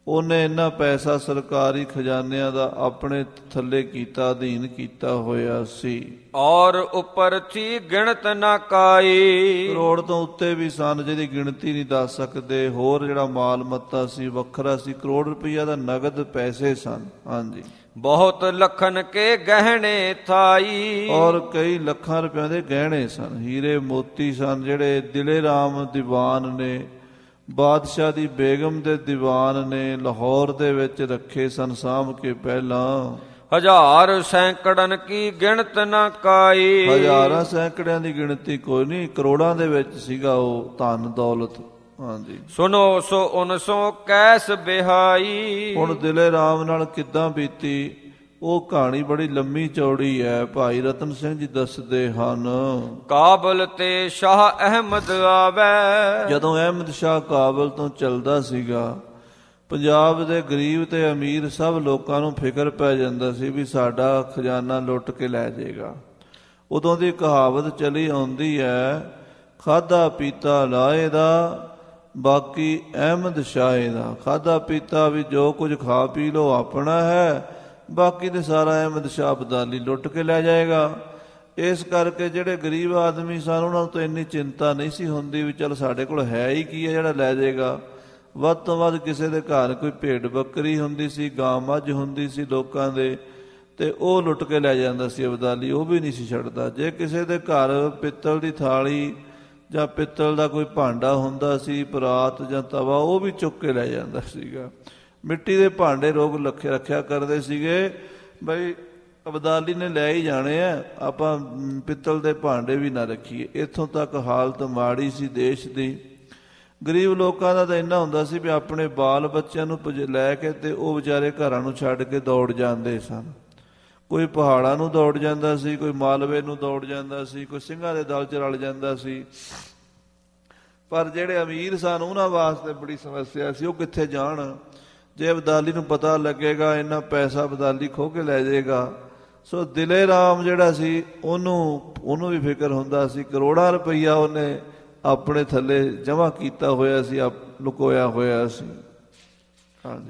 ਉਹਨੇ ਇੰਨਾ ਪੈਸਾ ਸਰਕਾਰੀ ਖਜ਼ਾਨਿਆਂ ਦਾ ਆਪਣੇ ਥੱਲੇ ਕੀਤਾ ਅਧੀਨ ਕੀਤਾ ਹੋਇਆ ਸੀ। ਔਰ ਉੱਪਰ ਥੀ ਗਿਣਤ ਨਾ ਕਾਈ। ਕਰੋੜ ਤੋਂ ਉੱਤੇ ਵੀ ਸਨ ਜਿਹਦੀ ਗਿਣਤੀ ਨਹੀਂ ਦੱਸ ਸਕਦੇ। ਹੋਰ ਜਿਹੜਾ ਮਾਲ ਮੱਤਾ ਸੀ ਵੱਖਰਾ ਸੀ ਕਰੋੜ ਰੁਪਈਆ ਦਾ ਨਗਦ ਪੈਸੇ ਸਨ। ਹਾਂਜੀ। ਬਹੁਤ ਲਖਨ ਕੇ ਗਹਿਣੇ ਥਾਈ। ਔਰ ਕਈ ਲੱਖਾਂ ਰੁਪਏ ਦੇ ਗਹਿਣੇ ਸਨ। ਹੀਰੇ ਮੋਤੀ ਸਨ ਜਿਹੜੇ ਦਿਲੇ ਰਾਮ ਦੀਵਾਨ ਨੇ ਬਾਦਸ਼ਾਹ ਦੀ ਬੇਗਮ ਦੇ ਦੀਵਾਨ ਨੇ ਲਾਹੌਰ ਦੇ ਵਿੱਚ ਰੱਖੇ ਸਨ ਸਾਂਭ ਕੇ ਪਹਿਲਾਂ। ਹਜ਼ਾਰ ਸੈਂਕੜਨ ਕੀ ਗਿਣਤ ਨਾ ਕਾਈ। ਹਜ਼ਾਰਾਂ ਸੈਂਕੜਿਆਂ ਦੀ ਗਿਣਤੀ ਕੋਈ ਨਹੀਂ ਕਰੋੜਾਂ ਦੇ ਵਿੱਚ ਸੀਗਾ ਉਹ ਧਨ ਦੌਲਤ। ਹਾਂਜੀ। ਸੁਨੋ ਸੋ ਉਨਸੋ ਕੈਸ ਬਿਹਾਈ। ਹੁਣ ਦਿਲੇ ਰਾਮ ਨਾਲ ਕਿੱਦਾਂ ਬੀਤੀ? ਉਹ ਕਹਾਣੀ ਬੜੀ ਲੰਮੀ ਚੌੜੀ ਹੈ। ਭਾਈ ਰਤਨ ਸਿੰਘ ਜੀ ਦੱਸਦੇ ਹਨ। ਕਾਬਲ ਤੇ ਸ਼ਾਹ ਅਹਿਮਦ ਆਵੇ। ਜਦੋਂ ਅਹਿਮਦ ਸ਼ਾਹ ਕਾਬਲ ਤੋਂ ਚੱਲਦਾ ਸੀਗਾ ਪੰਜਾਬ ਦੇ ਗਰੀਬ ਤੇ ਅਮੀਰ ਸਭ ਲੋਕਾਂ ਨੂੰ ਫਿਕਰ ਪੈ ਜਾਂਦਾ ਸੀ ਵੀ ਸਾਡਾ ਖਜ਼ਾਨਾ ਲੁੱਟ ਕੇ ਲੈ ਜਾਏਗਾ। ਉਦੋਂ ਦੀ ਕਹਾਵਤ ਚਲੀ ਆਉਂਦੀ ਹੈ ਖਾਦਾ ਪੀਤਾ ਲਾਏ ਦਾ ਬਾਕੀ ਅਹਿਮਦ ਸ਼ਾਹ ਦਾ। ਖਾਦਾ ਪੀਤਾ ਵੀ ਜੋ ਕੁਝ ਖਾ ਪੀ ਲੋ ਆਪਣਾ ਹੈ ਬਾਕੀ ਤੇ ਸਾਰਾ ਅਹਿਮਦ ਸ਼ਾਹ ਅਬਦਾਲੀ ਲੁੱਟ ਕੇ ਲੈ ਜਾਏਗਾ। ਇਸ ਕਰਕੇ ਜਿਹੜੇ ਗਰੀਬ ਆਦਮੀ ਸਨ, ਉਹਨਾਂ ਨੂੰ ਤਾਂ ਇੰਨੀ ਚਿੰਤਾ ਨਹੀਂ ਸੀ ਹੁੰਦੀ ਵੀ ਚਲ ਸਾਡੇ ਕੋਲ ਹੈ ਹੀ ਕੀ ਹੈ ਜਿਹੜਾ ਲੈ ਜਾਏਗਾ। ਵੱਧ ਤੋਂ ਵੱਧ ਕਿਸੇ ਦੇ ਘਰ ਕੋਈ ਭੇਡ ਬੱਕਰੀ ਹੁੰਦੀ ਸੀ, ਗਾਂ ਮੱਝ ਹੁੰਦੀ ਸੀ ਲੋਕਾਂ ਦੇ, ਤੇ ਉਹ ਲੁੱਟ ਕੇ ਲੈ ਜਾਂਦਾ ਸੀ ਅਬਦਾਲੀ, ਉਹ ਵੀ ਨਹੀਂ ਸੀ ਛੱਡਦਾ। ਜੇ ਕਿਸੇ ਦੇ ਘਰ ਪਿੱਤਲ ਦੀ ਥਾਲੀ ਜਾਂ ਪਿੱਤਲ ਦਾ ਕੋਈ ਭਾਂਡਾ ਹੁੰਦਾ ਸੀ, ਪਰਾਤ ਜਾਂ ਤਵਾ, ਉਹ ਵੀ ਚੁੱਕ ਕੇ ਲੈ ਜਾਂਦਾ ਸੀਗਾ। ਮਿੱਟੀ ਦੇ ਭਾਂਡੇ ਲੋਕ ਲੱਖੇ, ਰੱਖਿਆ ਕਰਦੇ ਸੀਗੇ। ਬਈ ਅਬਦਾਲੀ ਨੇ ਲੈ ਹੀ ਜਾਣੇ ਆ, ਆਪਾਂ ਪਿੱਤਲ ਦੇ ਭਾਂਡੇ ਵੀ ਨਾ ਰੱਖੀਏ। ਇੱਥੋਂ ਤੱਕ ਹਾਲਤ ਮਾੜੀ ਸੀ ਦੇਸ਼ ਦੀ। ਗਰੀਬ ਲੋਕਾਂ ਦਾ ਤਾਂ ਇੰਨਾ ਹੁੰਦਾ ਸੀ ਵੀ ਆਪਣੇ ਬਾਲ ਬੱਚਿਆਂ ਨੂੰ ਲੈ ਕੇ ਤੇ ਉਹ ਵਿਚਾਰੇ ਘਰਾਂ ਨੂੰ ਛੱਡ ਕੇ ਦੌੜ ਜਾਂਦੇ ਸਨ। ਕੋਈ ਪਹਾੜਾਂ ਨੂੰ ਦੌੜ ਜਾਂਦਾ ਸੀ, ਕੋਈ ਮਾਲਵੇ ਨੂੰ ਦੌੜ ਜਾਂਦਾ ਸੀ, ਕੋਈ ਸਿੰਘਾਂ ਦੇ ਦਲ ਚ ਰਲ ਜਾਂਦਾ ਸੀ। ਪਰ ਜਿਹੜੇ ਅਮੀਰ ਸਨ, ਉਹਨਾਂ ਵਾਸਤੇ ਬੜੀ ਸਮੱਸਿਆ ਸੀ, ਉਹ ਕਿੱਥੇ ਜਾਣ? ਜੇ ਅਬਦਾਲੀ ਨੂੰ ਪਤਾ ਲੱਗੇਗਾ ਇੰਨਾ ਪੈਸਾ ਅਬਦਾਲੀ ਖੋ ਕੇ ਲੈ ਜਾਏਗਾ। ਸੋ ਦਿਲੇ ਰਾਮ ਜਿਹੜਾ ਸੀ ਉਹਨੂੰ ਉਹਨੂੰ ਵੀ ਫਿਕਰ ਹੁੰਦਾ ਸੀ। ਕਰੋੜਾਂ ਰੁਪਈਆ ਉਹਨੇ ਆਪਣੇ ਥੱਲੇ ਜਮ੍ਹਾਂ ਕੀਤਾ ਹੋਇਆ ਸੀ ਲੁਕੋਇਆ ਹੋਇਆ ਸੀ।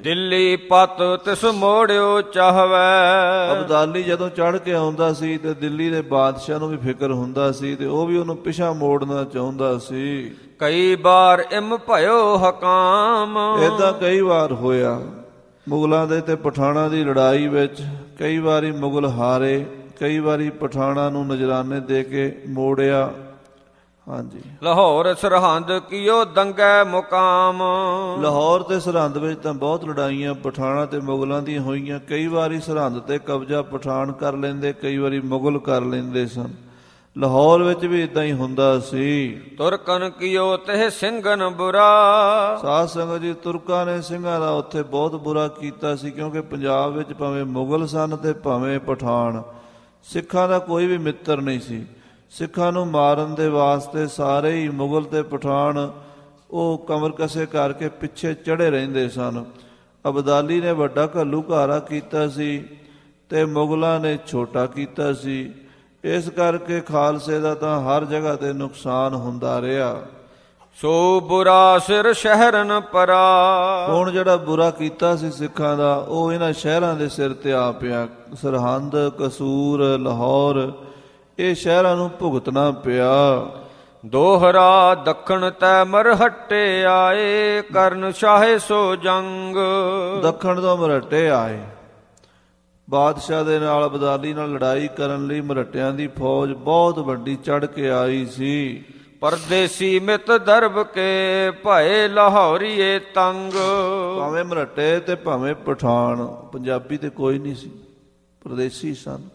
ਦਿੱਲੀ ਪਤ ਤਿਸ ਮੋੜਿਓ ਚਾਹਵੈ। ਅਬਦਾਲੀ ਜਦੋਂ ਚੜ ਕੇ ਆਉਂਦਾ ਸੀ ਤੇ ਦਿੱਲੀ ਦੇ ਬਾਦਸ਼ਾਹ ਨੂੰ ਵੀ ਫਿਕਰ ਹੁੰਦਾ ਸੀ ਤੇ ਉਹ ਵੀ ਉਹਨੂੰ ਪਿਛਾ ਮੋੜਨਾ ਚਾਹੁੰਦਾ ਸੀ। ਕਈ ਬਾਰ ਇਮ ਭਇਓ ਹਕਾਮ। ਇਦਾਂ ਕਈ ਵਾਰ ਹੋਇਆ। ਮੁਗਲਾਂ ਦੇ ਤੇ ਪਠਾਣਾ ਦੀ ਲੜਾਈ ਵਿੱਚ ਕਈ ਵਾਰੀ ਮੁਗਲ ਹਾਰੇ ਕਈ ਵਾਰੀ ਪਠਾਣਾ ਨੂੰ ਨਜਰਾਨੇ ਦੇ ਕੇ ਮੋੜਿਆ। ਹਾਂਜੀ। ਲਾਹੌਰ ਸਰਹੰਦ ਕੀਓ ਦੰਗੈ ਮੁਕਾਮ। ਲਾਹੌਰ ਤੇ ਸਰਹੰਦ ਵਿੱਚ ਤਾਂ ਬਹੁਤ ਲੜਾਈਆਂ ਪਠਾਣਾ ਤੇ ਮੁਗਲਾਂ ਦੀਆਂ ਹੋਈਆਂ। ਕਈ ਵਾਰੀ ਸਰਹੰਦ ਤੇ ਕਬਜ਼ਾ ਪਠਾਨ ਕਰ ਲੈਂਦੇ ਕਈ ਵਾਰੀ ਮੁਗਲ ਕਰ ਲੈਂਦੇ ਸਨ। ਲਾਹੌਰ ਵਿੱਚ ਵੀ ਇਦਾਂ ਹੀ ਹੁੰਦਾ ਸੀ। ਤੁਰਕਨ ਕੀਓ ਤਹ ਸਿੰਘਨ ਬੁਰਾ। ਸਾਧ ਸੰਗਤ ਜੀ ਤੁਰਕਾਂ ਨੇ ਸਿੰਘਾਂ ਦਾ ਉੱਥੇ ਬਹੁਤ ਬੁਰਾ ਕੀਤਾ ਸੀ ਕਿਉਂਕਿ ਪੰਜਾਬ ਵਿੱਚ ਭਾਵੇਂ ਮੁਗਲ ਸਨ ਤੇ ਭਾਵੇਂ ਪਠਾਨ ਸਿੱਖਾਂ ਦਾ ਕੋਈ ਵੀ ਮਿੱਤਰ ਨਹੀਂ ਸੀ। ਸਿੱਖਾਂ ਨੂੰ ਮਾਰਨ ਦੇ ਵਾਸਤੇ ਸਾਰੇ ਹੀ ਮੁਗਲ ਤੇ ਪਠਾਨ ਉਹ ਕਮਰ ਕਸੇ ਕਰਕੇ ਪਿੱਛੇ ਚੜੇ ਰਹਿੰਦੇ ਸਨ। ਅਬਦਾਲੀ ਨੇ ਵੱਡਾ ਘੱਲੂ ਘਾਰਾ ਕੀਤਾ ਸੀ ਤੇ ਮੁਗਲਾਂ ਨੇ ਛੋਟਾ ਕੀਤਾ ਸੀ। ਇਸ ਕਰਕੇ ਖਾਲਸੇ ਦਾ ਤਾਂ ਹਰ ਜਗ੍ਹਾ ਤੇ ਨੁਕਸਾਨ ਹੁੰਦਾ ਰਿਹਾ। ਸੋ ਬੁਰਾ ਸਿਰ ਸ਼ਹਿਰਨ ਪਰਾ। ਹੁਣ ਜਿਹੜਾ ਬੁਰਾ ਕੀਤਾ ਸੀ ਸਿੱਖਾਂ ਦਾ ਉਹ ਇਹਨਾਂ ਸ਼ਹਿਰਾਂ ਦੇ ਸਿਰ ਤੇ ਆ ਪਿਆ। ਸਰਹੰਦ ਕਸੂਰ ਲਾਹੌਰ ਇਹ ਸ਼ਹਿਰਾਂ ਨੂੰ ਭੁਗਤਣਾ ਪਿਆ। ਦੋਹਰਾ ਦੱਖਣ ਤੈ ਮਰਹੱਟੇ ਆਏ ਕਰਨ ਸ਼ਾਹੇ ਸੋ ਜੰਗ। ਦੱਖਣ ਤੋਂ ਮਰਟੇ ਆਏ। ਬਾਦਸ਼ਾਹ ਦੇ ਨਾਲ ਅਬਦਾਲੀ ਨਾਲ ਲੜਾਈ ਕਰਨ ਲਈ ਮਰਟਿਆਂ ਦੀ ਫੌਜ ਬਹੁਤ ਵੱਡੀ ਚੜ ਕੇ ਆਈ ਸੀ। ਪਰਦੇਸੀ ਮਿਤ ਦਰਬ ਕੇ ਭਏ ਲਾਹੌਰੀਏ ਤੰਗ। ਭਾਵੇਂ ਮਰਟੇ ਤੇ ਭਾਵੇਂ ਪਠਾਨ ਪੰਜਾਬੀ ਤੇ ਕੋਈ ਨਹੀਂ ਸੀ। ਪਰਦੇਸੀ ਸਨ।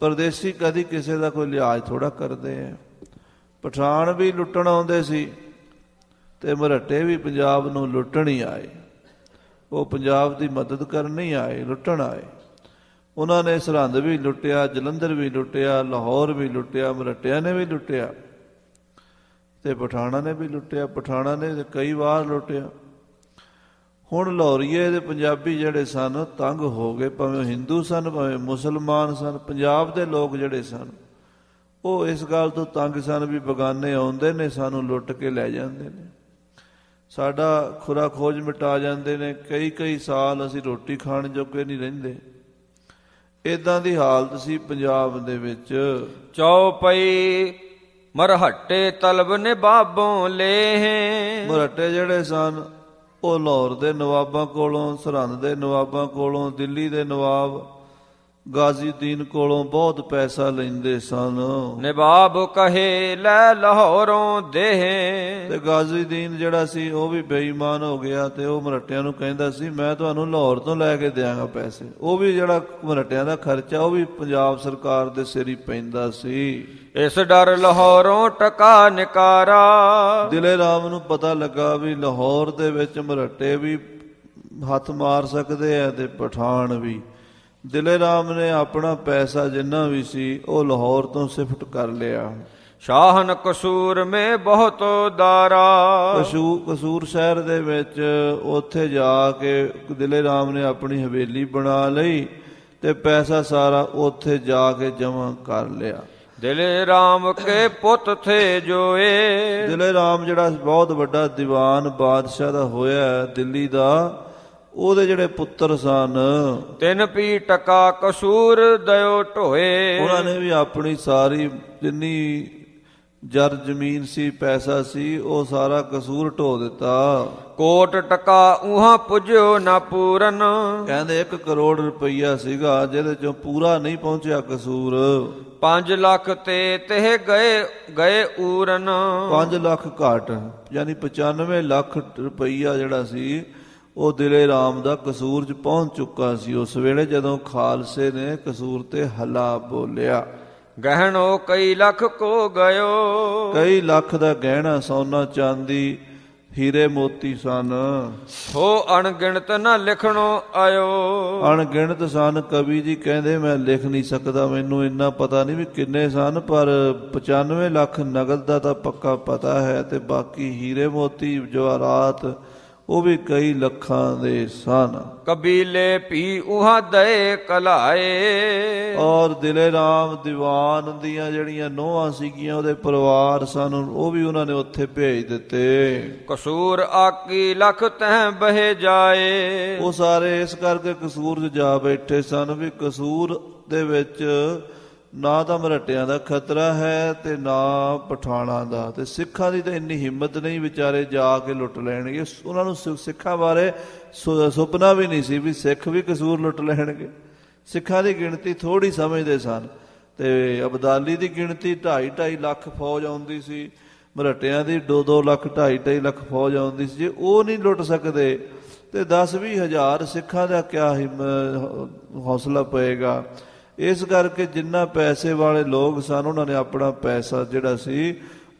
ਪਰਦੇਸੀ ਕਦੀ ਕਿਸੇ ਦਾ ਕੋਈ ਲਿਹਾਜ਼ ਥੋੜਾ ਕਰਦੇ ਆ। ਪਠਾਨ ਵੀ ਲੁੱਟਣ ਆਉਂਦੇ ਸੀ ਤੇ ਮਰਟੇ ਵੀ ਪੰਜਾਬ ਨੂੰ ਲੁੱਟਣ ਹੀ ਆਏ। ਉਹ ਪੰਜਾਬ ਦੀ ਮਦਦ ਕਰਨ ਨਹੀਂ ਆਏ ਲੁੱਟਣ ਆਏ। ਉਹਨਾਂ ਨੇ ਸਰਹੰਦ ਵੀ ਲੁੱਟਿਆ, ਜਲੰਧਰ ਵੀ ਲੁੱਟਿਆ, ਲਾਹੌਰ ਵੀ ਲੁੱਟਿਆ, ਮਰਟਿਆਂ ਨੇ ਵੀ ਲੁੱਟਿਆ। ਤੇ ਪਠਾਣਾ ਨੇ ਵੀ ਲੁੱਟਿਆ, ਪਠਾਣਾ ਨੇ ਕਈ ਵਾਰ ਲੁੱਟਿਆ। ਹੁਣ ਲਾਹੌਰੀਏ ਦੇ ਪੰਜਾਬੀ ਜਿਹੜੇ ਸਨ, ਤੰਗ ਹੋ ਗਏ, ਭਾਵੇਂ ਹਿੰਦੂ ਸਨ, ਭਾਵੇਂ ਮੁਸਲਮਾਨ ਸਨ, ਪੰਜਾਬ ਦੇ ਲੋਕ ਜਿਹੜੇ ਸਨ, ਉਹ ਇਸ ਗੱਲ ਤੋਂ ਤੰਗ ਸਨ ਵੀ ਬਗਾਨੇ ਆਉਂਦੇ ਨੇ, ਸਾਨੂੰ ਲੁੱਟ ਕੇ ਲੈ ਜਾਂਦੇ ਨੇ। ਸਾਡਾ ਖੁਰਾ ਖੋਜ ਮਿਟਾ ਜਾਂਦੇ ਨੇ ਕਈ ਕਈ ਸਾਲ ਅਸੀਂ ਰੋਟੀ ਖਾਣ ਜੋਗੇ ਨਹੀਂ ਰਹਿੰਦੇ। ਇਦਾਂ ਦੀ ਹਾਲਤ ਸੀ ਪੰਜਾਬ ਦੇ ਵਿੱਚ। ਚੌਪਈ ਮਰਹੱਟੇ ਤਲਬ ਨੇ ਬਾਬੋਂ ਲੇਹ। ਮਰਾਟੇ ਜਿਹੜੇ ਸਨ ਉਹ ਲਾਹੌਰ ਦੇ ਨਵਾਬਾਂ ਕੋਲੋਂ ਸਰਹੰਦ ਦੇ ਨਵਾਬਾਂ ਕੋਲੋਂ ਦਿੱਲੀ ਦੇ ਨਵਾਬ ਗਾਜ਼ੀਦੀਨ ਕੋਲੋਂ ਬਹੁਤ ਪੈਸਾ ਲੈਂਦੇ ਸਨ। ਨਿਬਾਬ ਕਹੇ ਲੈ ਲਾਹੌਰੋਂ ਦੇਹ ਤੇ ਗਾਜ਼ੀਦੀਨ ਜਿਹੜਾ ਸੀ ਉਹ ਵੀ ਬੇਈਮਾਨ ਹੋ ਗਿਆ ਤੇ ਉਹ ਮਰਟਿਆਂ ਨੂੰ ਕਹਿੰਦਾ ਸੀ ਮੈਂ ਤੁਹਾਨੂੰ ਲਾਹੌਰ ਤੋਂ ਲੈ ਕੇ ਦਿਆਂਗਾ ਪੈਸੇ। ਉਹ ਵੀ ਜਿਹੜਾ ਮਰਟਿਆਂ ਦਾ ਖਰਚਾ ਉਹ ਵੀ ਪੰਜਾਬ ਸਰਕਾਰ ਦੇ ਸਿਰ ਹੀ ਪੈਂਦਾ ਸੀ। ਇਸ ਡਰ ਲਾਹੌਰੋਂ ਟਕਾ ਨਿਕਾਰਾ। ਦਿਲੇ ਰਾਮ ਨੂੰ ਪਤਾ ਲੱਗਾ ਵੀ ਲਾਹੌਰ ਦੇ ਵਿੱਚ ਮਰਟੇ ਵੀ ਹੱਥ ਮਾਰ ਸਕਦੇ ਆ ਤੇ ਪਠਾਨ ਵੀ। ਦਿਲੇ ਰਾਮ ਨੇ ਆਪਣਾ ਪੈਸਾ ਜਿੰਨਾ ਵੀ ਸੀ ਉਹ ਲਾਹੌਰ ਤੋਂ ਸ਼ਿਫਟ ਕਰ ਲਿਆ। ਸ਼ਾਹਨ ਕਸੂਰ ਮੇ ਬਹੁਤ ਦਾਰਾ। ਕਸੂ ਕਸੂਰ ਸ਼ਹਿਰ ਦੇ ਵਿੱਚ ਉੱਥੇ ਜਾ ਕੇ ਦਿਲੇ ਰਾਮ ਨੇ ਆਪਣੀ ਹਵੇਲੀ ਬਣਾ ਲਈ ਤੇ ਪੈਸਾ ਸਾਰਾ ਉੱਥੇ ਜਾ ਕੇ ਜਮ੍ਹਾਂ ਕਰ ਲਿਆ। ਦਿਲੇ RAM ਕੇ ਪੁੱਤ ਥੇ ਜੋਏ। ਦਿਲੇ ਰਾਮ ਜਿਹੜਾ ਬਹੁਤ ਵੱਡਾ ਦੀਵਾਨ ਬਾਦਸ਼ਾਹ ਦਾ ਹੋਇਆ ਦਿੱਲੀ ਦਾ ਉਹਦੇ ਜਿਹੜੇ ਪੁੱਤਰ ਸਨ ਤਿੰਨ ਪੀ ਟਕਾ ਕਸੂਰ ਦਇਓ ਢੋਏ। ਉਹਨਾਂ ਨੇ ਵੀ ਆਪਣੀ ਸਾਰੀ ਜਿੰਨੀ ਜਰ ਜ਼ਮੀਨ ਸੀ ਪੈਸਾ ਸੀ ਉਹ ਸਾਰਾ ਕਸੂਰ ਢੋ ਦਿੱਤਾ। ਕੋਟ ਟਕਾ ਉਹਾਂ ਪੁਜਿਓ ਨਾ ਪੂਰਨ। ਕਹਿੰਦੇ 1 ਕਰੋੜ ਰੁਪਈਆ ਸੀਗਾ ਜਿਹਦੇ ਚੋਂ ਪੂਰਾ ਨਹੀਂ ਪਹੁੰਚਿਆ ਕਸੂਰ। 5 ਲੱਖ ਤੇ ਤeh ਗਏ ਗਏ ਊਰਨ। 5 ਲੱਖ ਘਾਟ ਯਾਨੀ 95 ਲੱਖ ਰੁਪਈਆ ਜਿਹੜਾ ਸੀ ਉਹ ਦਿਲੇ ਰਾਮ ਦਾ ਕਸੂਰ 'ਚ ਪਹੁੰਚ ਚੁੱਕਾ ਸੀ। ਉਸ ਵੇਲੇ ਜਦੋਂ ਖਾਲਸੇ ਨੇ ਕਸੂਰ ਤੇ ਹੱਲਾ ਬੋਲਿਆ ਗਹਿਣੋ ਕਈ ਲੱਖ ਕੋ ਗਇਓ। ਕਈ ਲੱਖ ਦਾ ਗਹਿਣਾ ਸੋਨਾ ਚਾਂਦੀ ਹੀਰੇ ਮੋਤੀ ਸਨ। ਹੋ ਅਣਗਿਣਤ ਨਾ ਲਿਖਣੋ ਆਇਓ। ਅਣਗਿਣਤ ਸਨ ਕਵੀ ਜੀ ਕਹਿੰਦੇ ਮੈਂ ਲਿਖ ਨਹੀਂ ਸਕਦਾ ਮੈਨੂੰ ਇੰਨਾ ਪਤਾ ਨਹੀਂ ਵੀ ਕਿੰਨੇ ਸਨ ਪਰ 95 ਲੱਖ ਨਗਦ ਦਾ ਤਾਂ ਪੱਕਾ ਪਤਾ ਹੈ ਤੇ ਬਾਕੀ ਹੀਰੇ ਮੋਤੀ ਜਵਾਹਰਾਤ ਉਹ ਵੀ ਕਈ ਲੱਖਾਂ ਦੇ ਸਨ ਕਬੀਲੇ ਭੀ ਉਹਾਂ ਦਏ ਕਲਾਏ। ਔਰ ਦਿਲੇ ਰਾਮ ਦੀਵਾਨ ਦੀਆਂ ਜਿਹੜੀਆਂ ਨੋਹਾਂ ਸੀਗੀਆਂ ਉਹਦੇ ਪਰਿਵਾਰ ਸਨ ਉਹ ਵੀ ਉਹਨਾਂ ਨੇ ਉੱਥੇ ਭੇਜ ਦਿੱਤੇ। ਕਸੂਰ ਆਕੀ ਲਖ ਤਹ ਬਹਿ ਜਾਏ। ਉਹ ਸਾਰੇ ਇਸ ਕਰਕੇ ਕਸੂਰ 'ਚ ਜਾ ਬੈਠੇ ਸਨ ਵੀ ਕਸੂਰ ਦੇ ਵਿੱਚ ਨਾ ਤਾਂ ਮਰਟਿਆਂ ਦਾ ਖਤਰਾ ਹੈ ਤੇ ਨਾ ਪਠਾਣਾ ਦਾ। ਤੇ ਸਿੱਖਾਂ ਦੀ ਤਾਂ ਇੰਨੀ ਹਿੰਮਤ ਨਹੀਂ ਵਿਚਾਰੇ ਜਾ ਕੇ ਲੁੱਟ ਲੈਣਗੇ। ਉਹਨਾਂ ਨੂੰ ਸਿ- ਸਿੱਖਾਂ ਬਾਰੇ ਸੁ- ਸੁਪਨਾ ਵੀ ਨਹੀਂ ਸੀ ਵੀ ਸਿੱਖ ਵੀ ਕਸੂਰ ਲੁੱਟ ਲੈਣਗੇ। ਸਿੱਖਾਂ ਦੀ ਗਿਣਤੀ ਥੋੜੀ ਸਮਝਦੇ ਸਨ। ਤੇ ਅਬਦਾਲੀ ਦੀ ਗਿਣਤੀ 2.5 2.5 ਲੱਖ ਫੌਜ ਆਉਂਦੀ ਸੀ। ਮਰਟਿਆਂ ਦੀ 2-2 ਲੱਖ 2.5 2.5 ਲੱਖ ਫੌਜ ਆਉਂਦੀ ਸੀ। ਜੇ ਉਹ ਨਹੀਂ ਲੁੱਟ ਸਕਦੇ, ਤੇ 10-20 ਹਜ਼ਾਰ ਸਿੱਖਾਂ ਦਾ ਕਿਆ ਹਿੰਮ- ਹੌਸਲਾ ਪਏਗਾ। ਇਸ ਕਰਕੇ ਜਿੰਨਾ ਪੈਸੇ ਵਾਲੇ ਲੋਕ ਸਨ ਉਹਨਾਂ ਨੇ ਆਪਣਾ ਪੈਸਾ ਜਿਹੜਾ ਸੀ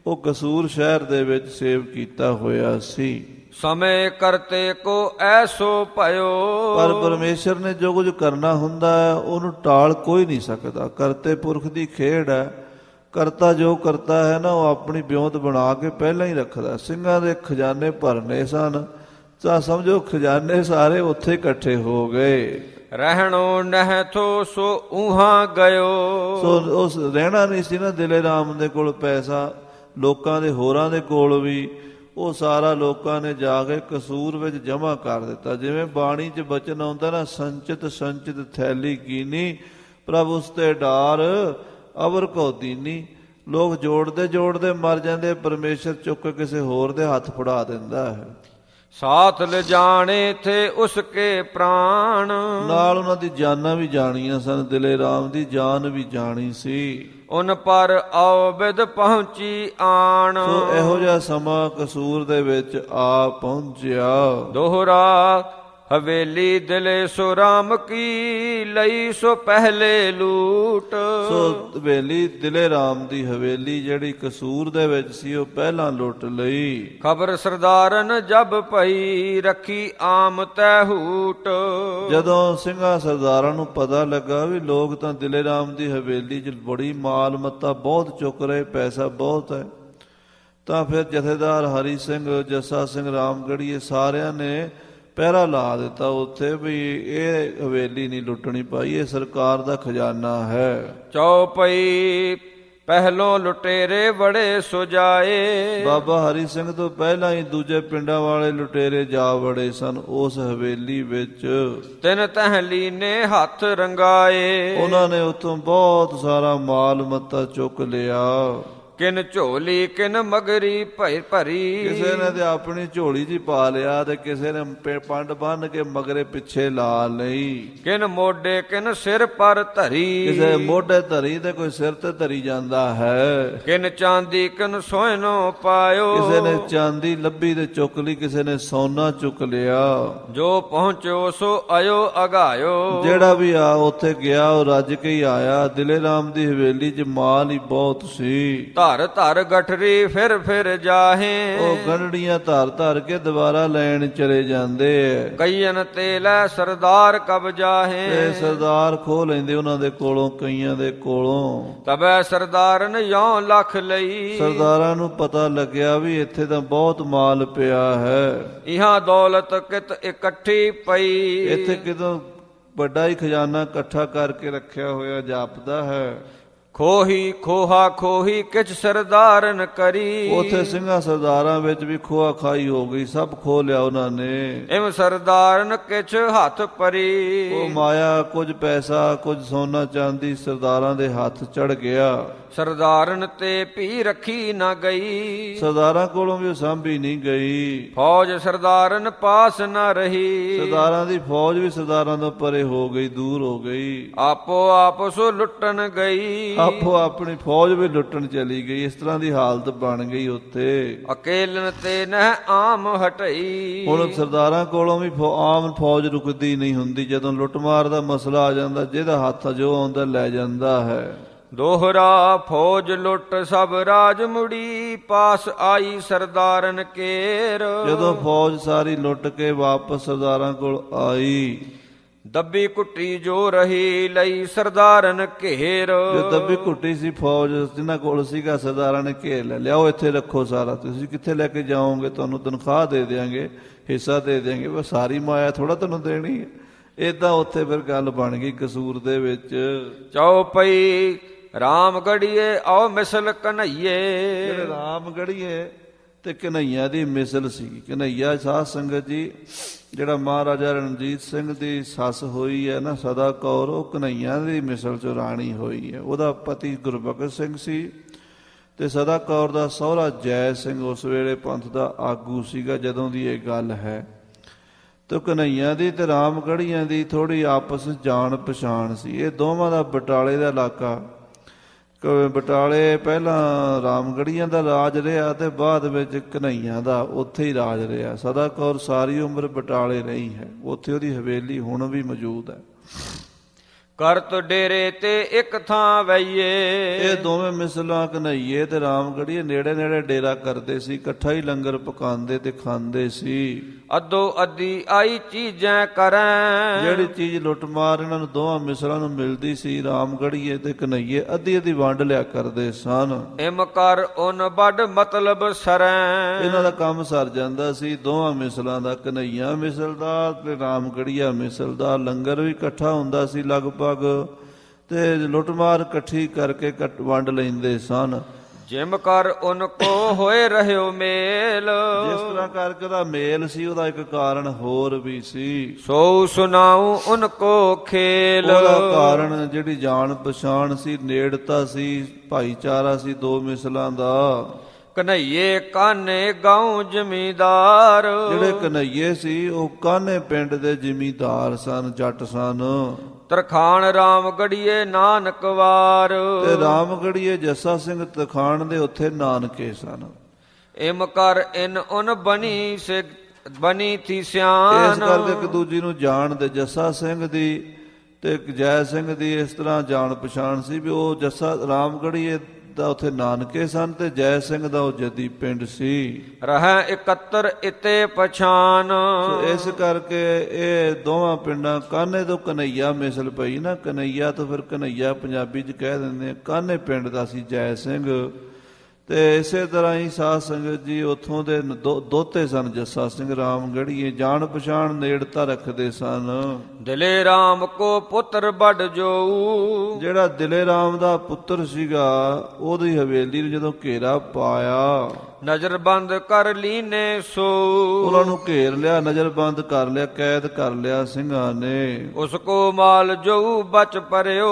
ਉਹ ਕਸੂਰ ਸ਼ਹਿਰ ਦੇ ਵਿੱਚ ਸੇਵ ਕੀਤਾ ਹੋਇਆ ਸੀ। ਸਮੇ ਕਰਤੇ ਕੋ ਐਸੋ ਭਇਓ। ਪਰ ਪਰਮੇਸ਼ਰ ਨੇ ਜੋ ਕੁਝ ਕਰਨਾ ਹੁੰਦਾ ਹੈ ਉਹਨੂੰ ਟਾਲ ਕੋਈ ਨਹੀਂ ਸਕਦਾ। ਕਰਤੇ ਪੁਰਖ ਦੀ ਖੇਡ ਹੈ। ਕਰਤਾ ਜੋ ਕਰਤਾ ਹੈ ਨਾ ਉਹ ਆਪਣੀ ਬਿਉਂਤ ਬਣਾ ਕੇ ਪਹਿਲਾਂ ਹੀ ਰੱਖਦਾ ਸਿੰਘਾਂ ਦੇ ਖਜ਼ਾਨੇ ਭਰਨੇ ਸਨ। ਤਾਂ ਸਮਝੋ ਖਜ਼ਾਨੇ ਸਾਰੇ ਉੱਥੇ ਇਕੱਠੇ ਹੋ ਗਏ। ਰਹਿਣੋ ਨਹਿ ਥੋ ਸੋ ਉਹਾਂ ਗਇਓ। ਸੋ ਉਸ ਰਹਿਣਾ ਨਹੀਂ ਸੀ ਨਾ ਦਿਲੇ ਰਾਮ ਦੇ ਕੋਲ ਪੈਸਾ, ਲੋਕਾਂ ਦੇ ਹੋਰਾਂ ਦੇ ਕੋਲ ਵੀ। ਉਹ ਸਾਰਾ ਲੋਕਾਂ ਨੇ ਜਾ ਕੇ ਕਸੂਰ ਵਿੱਚ ਜਮ੍ਹਾਂ ਕਰ ਦਿੱਤਾ। ਜਿਵੇਂ ਬਾਣੀ 'ਚ ਬਚਨ ਆਉਂਦਾ ਨਾ, ਸੰਚਿਤ ਸੰਚਿਤ ਥੈਲੀ ਕੀਨੀ, ਪ੍ਰਭ ਉਸ ਤੇ ਡਾਰ, ਅਵਰ ਕੋ ਦੀਨੀ। ਲੋਕ ਜੋੜਦੇ ਜੋੜਦੇ ਮਰ ਜਾਂਦੇ, ਪਰਮੇਸ਼ਰ ਚੁੱਕ ਕਿਸੇ ਹੋਰ ਦੇ ਹੱਥ ਫੜਾ ਦਿੰਦਾ ਹੈ। ਸਾਥ ਲੈ ਜਾਣੇ ਥੇ ਉਸਕੇ ਪ੍ਰਾਣ। ਨਾਲ ਉਹਨਾਂ ਦੀ ਜਾਨਾਂ ਵੀ ਜਾਣੀਆਂ ਸਨ ਦਿਲੇ ਰਾਮ ਦੀ ਜਾਨ ਵੀ ਜਾਣੀ ਸੀ। ਉਨ ਪਰ ਆਉ ਬਿਦ ਪਹੁੰਚੀ ਆਣ। ਸੋ ਇਹੋ ਜਿਹਾ ਸਮਾਂ ਕਸੂਰ ਦੇ ਵਿੱਚ ਆ ਪਹੁੰਚਿਆ। ਦੋਹਰਾ ਹਵੇਲੀ ਦਿਲੇ ਸੋ ਰਾਮ ਕੀ ਲਈ ਸੋ ਪਹਿਲੇ ਲੂਟ। ਸੋ ਹਵੇਲੀ ਦਿਲੇ ਰਾਮ ਦੀ ਹਵੇਲੀ ਜਿਹੜੀ ਕਸੂਰ ਦੇ ਵਿੱਚ ਸੀ ਉਹ ਪਹਿਲਾਂ ਲੁੱਟ ਲਈ। ਖਬਰ ਸਰਦਾਰਨ ਜਬ ਭਈ ਰੱਖੀ ਆਮ ਤੈ ਹੂਟ। ਜਦੋਂ ਸਿੰਘਾਂ ਸਰਦਾਰਾਂ ਨੂੰ ਪਤਾ ਲੱਗਾ ਵੀ ਲੋਕ ਤਾਂ ਦਿਲੇ ਰਾਮ ਦੀ ਹਵੇਲੀ 'ਚ ਬੜੀ ਮਾਲ ਮੱਤਾ ਬਹੁਤ ਚੁੱਕ ਰਹੇ ਪੈਸਾ ਬਹੁਤ ਹੈ ਤਾਂ ਫਿਰ ਜਥੇਦਾਰ ਹਰੀ ਸਿੰਘ ਜੱਸਾ ਸਿੰਘ ਰਾਮਗੜੀਏ ਸਾਰਿਆਂ ਨੇ ਪਹਿਰਾ ਲਾ ਦਿੱਤਾ ਉੱਥੇ ਵੀ ਇਹ ਹਵੇਲੀ ਨਹੀਂ ਲੁੱਟਣੀ ਪਾਈ ਇਹ ਸਰਕਾਰ ਦਾ ਖਜ਼ਾਨਾ ਹੈ। ਚੌਪਈ ਪਹਿਲੋਂ ਲੁਟੇਰੇ ਬੜੇ ਸੁਜਾਏ। ਬਾਬਾ ਹਰੀ ਸਿੰਘ ਤੋਂ ਪਹਿਲਾਂ ਹੀ ਦੂਜੇ ਪਿੰਡਾਂ ਵਾਲੇ ਲੁਟੇਰੇ ਜਾ ਵੜੇ ਸਨ ਉਸ ਹਵੇਲੀ ਵਿੱਚ। ਤਿਨ ਤਹਲੀ ਨੇ ਹੱਥ ਰੰਗਾਏ। ਉਹਨਾਂ ਨੇ ਉੱਥੋਂ ਬਹੁਤ ਸਾਰਾ ਮਾਲ ਮੱਤਾ ਚੁੱਕ ਲਿਆ। ਕਿਨ ਝੋਲੀ ਕਿਨ ਮਗਰੀ ਭਈ ਭਰੀ। ਕਿਸੇ ਨੇ ਤੇ ਆਪਣੀ ਝੋਲੀ 'ਚ ਹੀ ਪਾ ਲਿਆ ਤੇ ਕਿਸੇ ਨੇ ਪੰਡ ਬੰਨ ਕੇ ਮਗਰੇ ਪਿੱਛੇ ਲਾ ਲਈ ਕਿਨ ਮੋਢੇ ਕਿਨ ਸਿਰ ਪਰ ਧਰੀ। ਕਿਸੇ ਮੋਢੇ ਧਰੀ ਤੇ ਕੋਈ ਸਿਰ ਤੇ ਧਰੀ ਜਾਂਦਾ ਹੈ। ਕਿਨ ਚਾਂਦੀ ਕਿਨ ਸੋਹਣੋ ਪਾਇਓ। ਕਿਸੇ ਨੇ ਚਾਂਦੀ ਲੱਭੀ ਤੇ ਚੁੱਕ ਲਈ ਕਿਸੇ ਨੇ ਸੋਨਾ ਚੁੱਕ ਲਿਆ। ਜੋ ਪਹੁੰਚੋ ਸੋ ਆਇਓ ਅਗਾਇਓ। ਜਿਹੜਾ ਵੀ ਆ ਉੱਥੇ ਗਿਆ ਉਹ ਰੱਜ ਕੇ ਹੀ ਆਇਆ। ਦਿਲੇ ਰਾਮ ਦੀ ਹਵੇਲੀ 'ਚ ਮਾਲ ਹੀ ਬਹੁਤ ਸੀ। ਧਰ ਧਰ ਗਠਰੀ ਫਿਰ ਫਿਰ ਜਾਹੇ। ਉਹ ਗੰਢੜੀਆਂ ਧਰ ਧਰ ਕੇ ਦੁਬਾਰਾ ਲੈਣ ਚਲੇ ਜਾਂਦੇ ਐ। ਕਈਨ ਤੇ ਲੈ ਸਰਦਾਰ ਕਬ ਜਾਹੇ। ਤੇ ਸਰਦਾਰ ਖੋ ਲੈਂਦੇ ਉਹਨਾਂ ਦੇ ਕੋਲੋਂ ਕਈਆਂ ਦੇ ਕੋਲੋਂ। ਤਬੈ ਸਰਦਾਰਨ ਯੋਂ ਲਖ ਲਈ। ਸਰਦਾਰਾਂ ਨੂੰ ਪਤਾ ਲੱਗਿਆ ਵੀ ਇੱਥੇ ਤਾਂ ਬਹੁਤ ਮਾਲ ਪਿਆ ਹੈ। ਇਹਾਂ ਦੌਲਤ ਕਿਤ ਇਕੱਠੀ ਪਈ। ਇੱਥੇ ਕਿਦੋਂ ਵੱਡਾ ਹੀ ਖਜ਼ਾਨਾ ਇਕੱਠਾ ਕਰਕੇ ਰੱਖਿਆ ਹੋਇਆ ਜਾਪਦਾ ਹੈ। ਖੋਹੀ ਖੋਹਾ ਖੋਹੀ ਕਿਛ ਸਰਦਾਰਨ ਕਰੀ। ਉਥੇ ਸਿੰਘਾਂ ਸਰਦਾਰਾਂ ਵਿੱਚ ਵੀ ਖੋਆ ਖਾਈ ਹੋ ਗਈ ਸਭ ਖੋ ਲਿਆ ਉਹਨਾਂ ਨੇ। ਇਮ ਸਰਦਾਰਨ ਕਿਛ ਹੱਥ ਪਰੀ। ਉਹ ਮਾਇਆ ਕੁਝ ਪੈਸਾ ਕੁਝ ਸੋਨਾ ਚਾਂਦੀ ਸਰਦਾਰਾਂ ਦੇ ਹੱਥ ਚੜ ਗਿਆ। ਸਰਦਾਰਨ ਤੇ ਭੀ ਰੱਖੀ ਨਾ ਗਈ। ਸਰਦਾਰਾਂ ਕੋਲੋਂ ਵੀ ਸਾਂਭੀ ਨਹੀਂ ਗਈ। ਫੌਜ ਸਰਦਾਰਨ ਪਾਸ ਨਾ ਰਹੀ। ਸਰਦਾਰਾਂ ਦੀ ਫੌਜ ਵੀ ਸਰਦਾਰਾਂ ਤੋਂ ਪਰੇ ਹੋ ਗਈ ਦੂਰ ਹੋ ਗਈ। ਆਪੋ ਆਪਸ ਲੁੱਟਣ ਗਈ। ਆਪੋ ਆਪਣੀ ਫੌਜ ਵੀ ਲੁੱਟਣ ਚਲੀ ਗਈ ਇਸ ਤਰ੍ਹਾਂ ਦੀ ਹਾਲਤ ਬਣ ਗਈ ਉੱਥੇ। ਅਕੇਲਨ ਤੇ ਨਹ ਆਮ ਹਟਈ। ਹੁਣ ਸਰਦਾਰਾਂ ਕੋਲੋਂ ਵੀ ਆਮ ਫੌਜ ਰੁਕਦੀ ਨਹੀਂ ਹੁੰਦੀ ਜਦੋਂ ਲੁੱਟਮਾਰ ਦਾ ਮਸਲਾ ਆ ਜਾਂਦਾ ਜਿਹਦਾ ਹੱਥ ਜੋ ਆਉਂਦਾ ਲੈ ਜਾਂਦਾ ਹੈ। ਦੋਹਰਾ ਫੌਜ ਲੁੱਟ ਸਭ ਰਾਜ ਮੁੜੀ ਪਾਸ ਆਈ ਸਰਦਾਰਨ ਕੇਰ। ਜਦੋਂ ਫੌਜ ਸਾਰੀ ਲੁੱਟ ਕੇ ਵਾਪਸ ਸਰਦਾਰਾਂ ਕੋਲ ਆਈ ਦੱਬੀ ਕੁੱਟੀ ਜੋ ਰਹੀ ਲਈ ਸਰਦਾਰਨ ਘੇਰ। ਜੋ ਦੱਬੀ ਘੁੱਟੀ ਸੀ ਫੌਜ ਜਿਨ੍ਹਾਂ ਕੋਲ ਸੀਗਾ ਸਰਦਾਰਾਂ ਨੇ ਘੇਰ ਲਿਆ ਲਿਆਓ ਇੱਥੇ ਰੱਖੋ ਸਾਰਾ। ਤੁਸੀਂ ਕਿੱਥੇ ਲੈ ਕੇ ਜਾਓਗੇ? ਤੁਹਾਨੂੰ ਤਨਖਾਹ ਦੇ ਦੇਾਂਗੇ ਹਿੱਸਾ ਦੇ ਦੇਾਂਗੇ ਬਸ ਸਾਰੀ ਮਾਇਆ ਥੋੜਾ ਤੁਹਾਨੂੰ ਦੇਣੀ ਹੈ। ਇਦਾਂ ਉੱਥੇ ਫਿਰ ਗੱਲ ਬਣ ਗਈ ਕਸੂਰ ਦੇ ਵਿੱਚ। ਚੌਪਈ ਰਾਮ ਗੜੀਏ ਆਓ ਮਿਸਲ ਕਨਈਏ। ਜਿਹੜੇ ਰਾਮ ਗੜੀਏ ਤੇ ਕਨਈਆ ਦੀ ਮਿਸਲ ਸੀ। ਕਨਈਆ ਸਾਧ ਸੰਗਤ ਜੀ ਜਿਹੜਾ ਮਹਾਰਾਜਾ ਰਣਜੀਤ ਸਿੰਘ ਦੀ ਸੱਸ ਹੋਈ ਹੈ ਨਾ, ਸਦਾ ਕੌਰ, ਉਹ ਕਨਈਆ ਦੀ ਮਿਸਲ ਚ ਰਾਣੀ ਹੋਈ ਹੈ। ਉਹਦਾ ਪਤੀ ਗੁਰਬਖਸ਼ ਸਿੰਘ ਸੀ ਤੇ ਸਦਾ ਕੌਰ ਦਾ ਸਹੁਰਾ ਜੈ ਸਿੰਘ ਉਸ ਵੇਲੇ ਪੰਥ ਦਾ ਆਗੂ ਸੀਗਾ, ਜਦੋਂ ਦੀ ਇਹ ਗੱਲ ਹੈ। ਤੇ ਕਨਈਆ ਦੀ ਤੇ ਰਾਮਗੜੀਆਂ ਦੀ ਥੋੜੀ ਆਪਸ ਜਾਣ ਪਛਾਣ ਸੀ। ਇਹ ਦੋਵਾਂ ਦਾ ਬਟਾਲੇ ਦਾ ਇਲਾਕਾ ਕ- ਬਟਾਲੇ, ਪਹਿਲਾਂ ਰਾਮਗੜੀਆਂ ਦਾ ਰਾਜ ਰਿਹਾ ਤੇ ਬਾਅਦ ਵਿੱਚ ਕਨਈਆਂ ਦਾ ਉੱਥੇ ਹੀ ਰਾਜ ਰਿਹਾ। ਸਦਾ ਕੌਰ ਸਾਰੀ ਉਮਰ ਬਟਾਲੇ ਰਹੀ ਹੈ। ਉੱਥੇ ਉਹਦੀ ਹਵੇਲੀ ਹੁਣ ਵੀ ਮੌਜੂਦ ਹੈ। ਕਰਤ ਡੇਰੇ ਤੇ ਇੱਕ ਥਾਂ ਵਈਏ। ਇਹ ਦੋਵੇਂ ਮਿਸਲਾਂ ਕਨਈਏ ਤੇ ਰਾਮਗੜੀਏ ਨੇੜੇ ਨੇੜੇ ਡੇਰਾ ਕਰਦੇ ਸੀ ਇਕੱਠਾ ਹੀ ਲੰਗਰ ਪਕਾਉਂਦੇ ਤੇ ਖਾਂਦੇ ਸੀ। ਅੱਧੋ ਅੱਧੀ ਆਈ ਚੀਜ਼ਾਂ ਕਰੈ। ਜਿਹੜੀ ਚੀਜ਼ ਲੁੱਟਮਾਰ ਇਹਨਾਂ ਨੂੰ ਦੋਵਾਂ ਮਿਸਲਾਂ ਨੂੰ ਮਿਲਦੀ ਸੀ ਰਾਮਗੜੀਏ ਤੇ ਕਨਈਏ ਅੱਧੀ ਅੱਧੀ ਵੰਡ ਲਿਆ ਕਰਦੇ ਸਨ। ਇਮ ਕਰ ਉਨ ਵੱਡ ਮਤਲਬ ਸਰੈ। ਇਹਨਾਂ ਦਾ ਕੰਮ ਸਰ ਜਾਂਦਾ ਸੀ ਦੋਵਾਂ ਮਿਸਲਾਂ ਦਾ ਕਨਈਆ ਮਿਸਲ ਦਾ ਤੇ ਰਾਮਗੜੀਆ ਮਿਸਲ ਦਾ। ਲੰਗਰ ਵੀ ਇਕੱਠਾ ਹੁੰਦਾ ਸੀ ਲਗਭਗ ਤੇ ਲੁੱਟਮਾਰ ਇਕੱਠੀ ਕਰਕੇ ਕੱਟ ਵੰਡ ਲੈਂਦੇ ਸਨ। ਜਿਮ ਕਰ ਉਨ ਕੋ ਹੋਏ ਰਹਿਓ ਮੇਲ। ਜਿਸ ਤਰ੍ਹਾਂ ਕਰਕੇ ਉਹਦਾ ਮੇਲ ਸੀ ਉਹਦਾ ਇੱਕ ਕਾਰਨ ਹੋਰ ਵੀ ਸੀ। ਸੋ ਸੁਨਾਉ ਉਨ ਕੋ ਖੇਲ। ਉਹਦਾ ਕਾਰਨ ਜਿਹੜੀ ਜਾਣ ਪਛਾਣ ਸੀ ਨੇੜਤਾ ਸੀ ਭਾਈਚਾਰਾ ਸੀ ਦੋ ਮਿਸਲਾਂ ਦਾ। ਕਨਈਏ ਕਾਨੇ ਗਾਉ ਜ਼ਮੀਦਾਰ। ਜਿਹੜੇ ਕਨਈਏ ਸੀ ਉਹ ਕਾਨੇ ਪਿੰਡ ਦੇ ਜ਼ਿਮੀਂਦਾਰ ਸਨ ਜੱਟ ਸਨ। ਤਰਖਾਣ RAM ਗੜੀਏ ਨਾਨਕ ਵਾਰ। ਤੇ ਰਾਮਗੜੀਏ ਜੱਸਾ ਸਿੰਘ ਤਖਾਣ ਦੇ ਉੱਥੇ ਨਾਨਕੇ ਸਨ। ਇਮ ਕਰ ਇਨ ਉਨ ਬਣੀ ਸੇ ਬਣੀ ਥੀ ਇਸ ਸਿਆਨ ਕਰਕੇ ਇੱਕ ਦੂਜੀ ਨੂੰ ਜਾਣਦੇ ਜੱਸਾ ਸਿੰਘ ਦੀ ਤੇ ਇੱਕ ਜੈ ਸਿੰਘ ਦੀ ਇਸ ਤਰ੍ਹਾਂ ਜਾਣ ਪਛਾਣ ਸੀ ਵੀ ਉਹ ਜੱਸਾ ਰਾਮਗੜੀਏ ਦਾ ਉੱਥੇ ਨਾਨਕੇ ਸਨ ਤੇ ਜੈ ਸਿੰਘ ਦਾ ਉਹ ਜਦੀ ਪਿੰਡ ਸੀ। ਰਹਿ 71 ਇਤੇ ਪਛਾਨ। ਸੋ ਇਸ ਕਰਕੇ ਇਹ ਦੋਵਾਂ ਪਿੰਡਾਂ ਕਾਨੇ ਤੋਂ ਕਨਈਆ ਮਿਸਲ ਪਈ ਨਾ। ਕਨਈਆ ਤੋਂ ਫਿਰ ਕਨਈਆ ਪੰਜਾਬੀ ਚ ਕਹਿ ਦਿੰਦੇ ਕਾਨੇ ਪਿੰਡ ਦਾ ਸੀ ਜੈ ਸਿੰਘ? ਤੇ ਇਸੇ ਤਰ੍ਹਾਂ ਹੀ ਸਾਧ ਸੰਗਤ ਜੀ ਉੱਥੋਂ ਦੇ ਦੋਤੇ ਸਨ ਜੱਸਾ ਸਿੰਘ ਰਾਮਗੜੀਏ। ਜਾਣ ਪਛਾਣ ਨੇੜਤਾ ਰੱਖਦੇ ਸਨ। ਦਿਲੇ RAM ਕੋ ਪੁੱਤਰ ਵੱਡ ਜੋਊ। ਜਿਹੜਾ ਦਿਲੇ ਰਾਮ ਦਾ ਪੁੱਤਰ ਸੀਗਾ ਉਹਦੀ ਹਵੇਲੀ ਨੂੰ ਜਦੋਂ ਘੇਰਾ ਪਾਇਆ ਨਜ਼ਰ ਬੰਦ ਕਰ ਲੀਨੇ ਸੋ। ਉਹਨਾਂ ਨੂੰ ਘੇਰ ਲਿਆ ਨਜ਼ਰਬੰਦ ਕਰ ਲਿਆ ਕੈਦ ਕਰ ਲਿਆ ਸਿੰਘਾਂ ਨੇ। ਉਸ ਕੋ ਮਾਲ ਜੋਊ ਬਚ ਪਰਿਓ।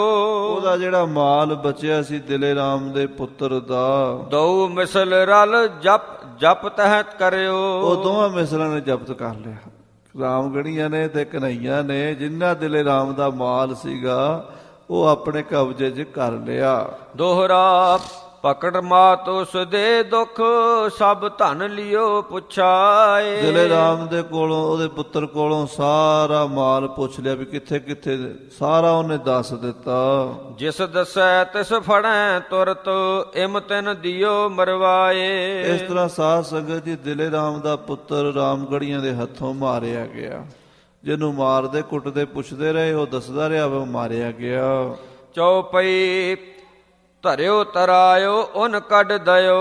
ਉਹਦਾ ਜਿਹੜਾ ਮਾਲ ਬਚਿਆ ਸੀ ਦਿਲੇ ਰਾਮ ਦੇ ਪੁੱਤਰ ਦਾ ਦਉ ਮਿਸਲ ਰਲ ਜਪ ਜਪ ਤਹਿਤ ਕਰਿਓ। ਉਹ ਦੋਵਾਂ ਮਿਸਲਾਂ ਨੇ ਜ਼ਬਤ ਕਰ ਲਿਆ। ਰਾਮਗੜੀਆਂ ਨੇ ਤੇ ਕਨਈਆ ਨੇ ਜਿੰਨਾ ਦਿਲੇ ਰਾਮ ਦਾ ਮਾਲ ਸੀਗਾ ਉਹ ਆਪਣੇ ਕਬਜ਼ੇ 'ਚ ਕਰ ਲਿਆ। ਦੋਹਰਾ ਪਕੜ ਮਾਤ ਉਸ ਦੇ ਦੁੱਖ ਸਭ ਧਨ ਲਿਓ ਪੁੱਛਾਏ। ਦਿਲੇ ਰਾਮ ਦੇ ਕੋਲੋਂ ਉਹਦੇ ਪੁੱਤਰ ਕੋਲੋਂ ਸਾਰਾ ਮਾਲ ਪੁੱਛ ਲਿਆ ਵੀ ਕਿੱਥੇ ਕਿੱਥੇ ਸਾਰਾ ਉਹਨੇ ਦੱਸ ਦਿੱਤਾ। ਜਿਸ ਦਸੈ ਤਿਸ ਫੜੈ ਤੁਰਤ ਇਮ ਤਿਨ ਦਿਓ ਮਰਵਾਏ। ਇਸ ਤਰ੍ਹਾਂ ਸਾਧ ਸੰਗਤ ਜੀ ਦਿਲੇ ਰਾਮ ਦਾ ਪੁੱਤਰ ਰਾਮਗੜੀਆਂ ਦੇ ਹੱਥੋਂ ਮਾਰਿਆ ਗਿਆ। ਜਿਹਨੂੰ ਮਾਰਦੇ ਕੁੱਟਦੇ ਪੁੱਛਦੇ ਰਹੇ ਉਹ ਦੱਸਦਾ ਰਿਹਾ ਉਹ ਮਾਰਿਆ ਗਿਆ। ਚਉਪਈ ਧਰਿਓ ਤਰਾਇਓ ਉਨ ਕੱਢ ਦਇਓ।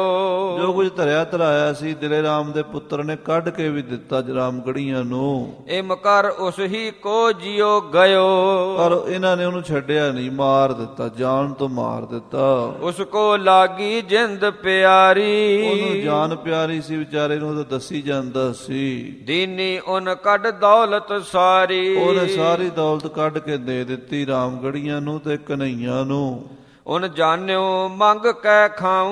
ਜੋ ਕੁਝ ਧਰਿਆ ਧਰਾਇਆ ਸੀ ਦਿਲੇ ਰਾਮ ਦੇ ਪੁੱਤਰ ਨੇ ਕੱਢ ਕੇ ਵੀ ਦਿੱਤਾ ਰਾਮਗੜੀਆਂ ਨੂੰ। ਇਮ ਕਰ ਉਸ ਹੀ ਕੋ ਜਿਉ ਗਇਓ। ਪਰ ਇਹਨਾਂ ਨੇ ਉਹਨੂੰ ਛੱਡਿਆ ਨਹੀਂ ਮਾਰ ਦਿੱਤਾ ਜਾਨ ਤੋਂ ਮਾਰ ਦਿੱਤਾ। ਉਸ ਕੋ ਲਾਗੀ ਜਿੰਦ ਪਿਆਰੀ। ਉਹਨੂੰ ਜਾਨ ਪਿਆਰੀ ਸੀ ਵਿਚਾਰੇ ਨੂੰ ਤਾਂ ਦੱਸੀ ਜਾਂਦਾ ਸੀ। ਦੀਨੀ ਉਨ ਕੱਢ ਦੌਲਤ ਸਾਰੀ। ਉਹਨੇ ਸਾਰੀ ਦੌਲਤ ਕੱਢ ਕੇ ਦੇ ਦਿੱਤੀ ਰਾਮਗੜੀਆਂ ਨੂੰ ਤੇ ਕਨਈਆਂ ਨੂੰ। ਉਨ ਜਾਣਿਓ ਮੰਗ ਕੈ ਖਾਉ।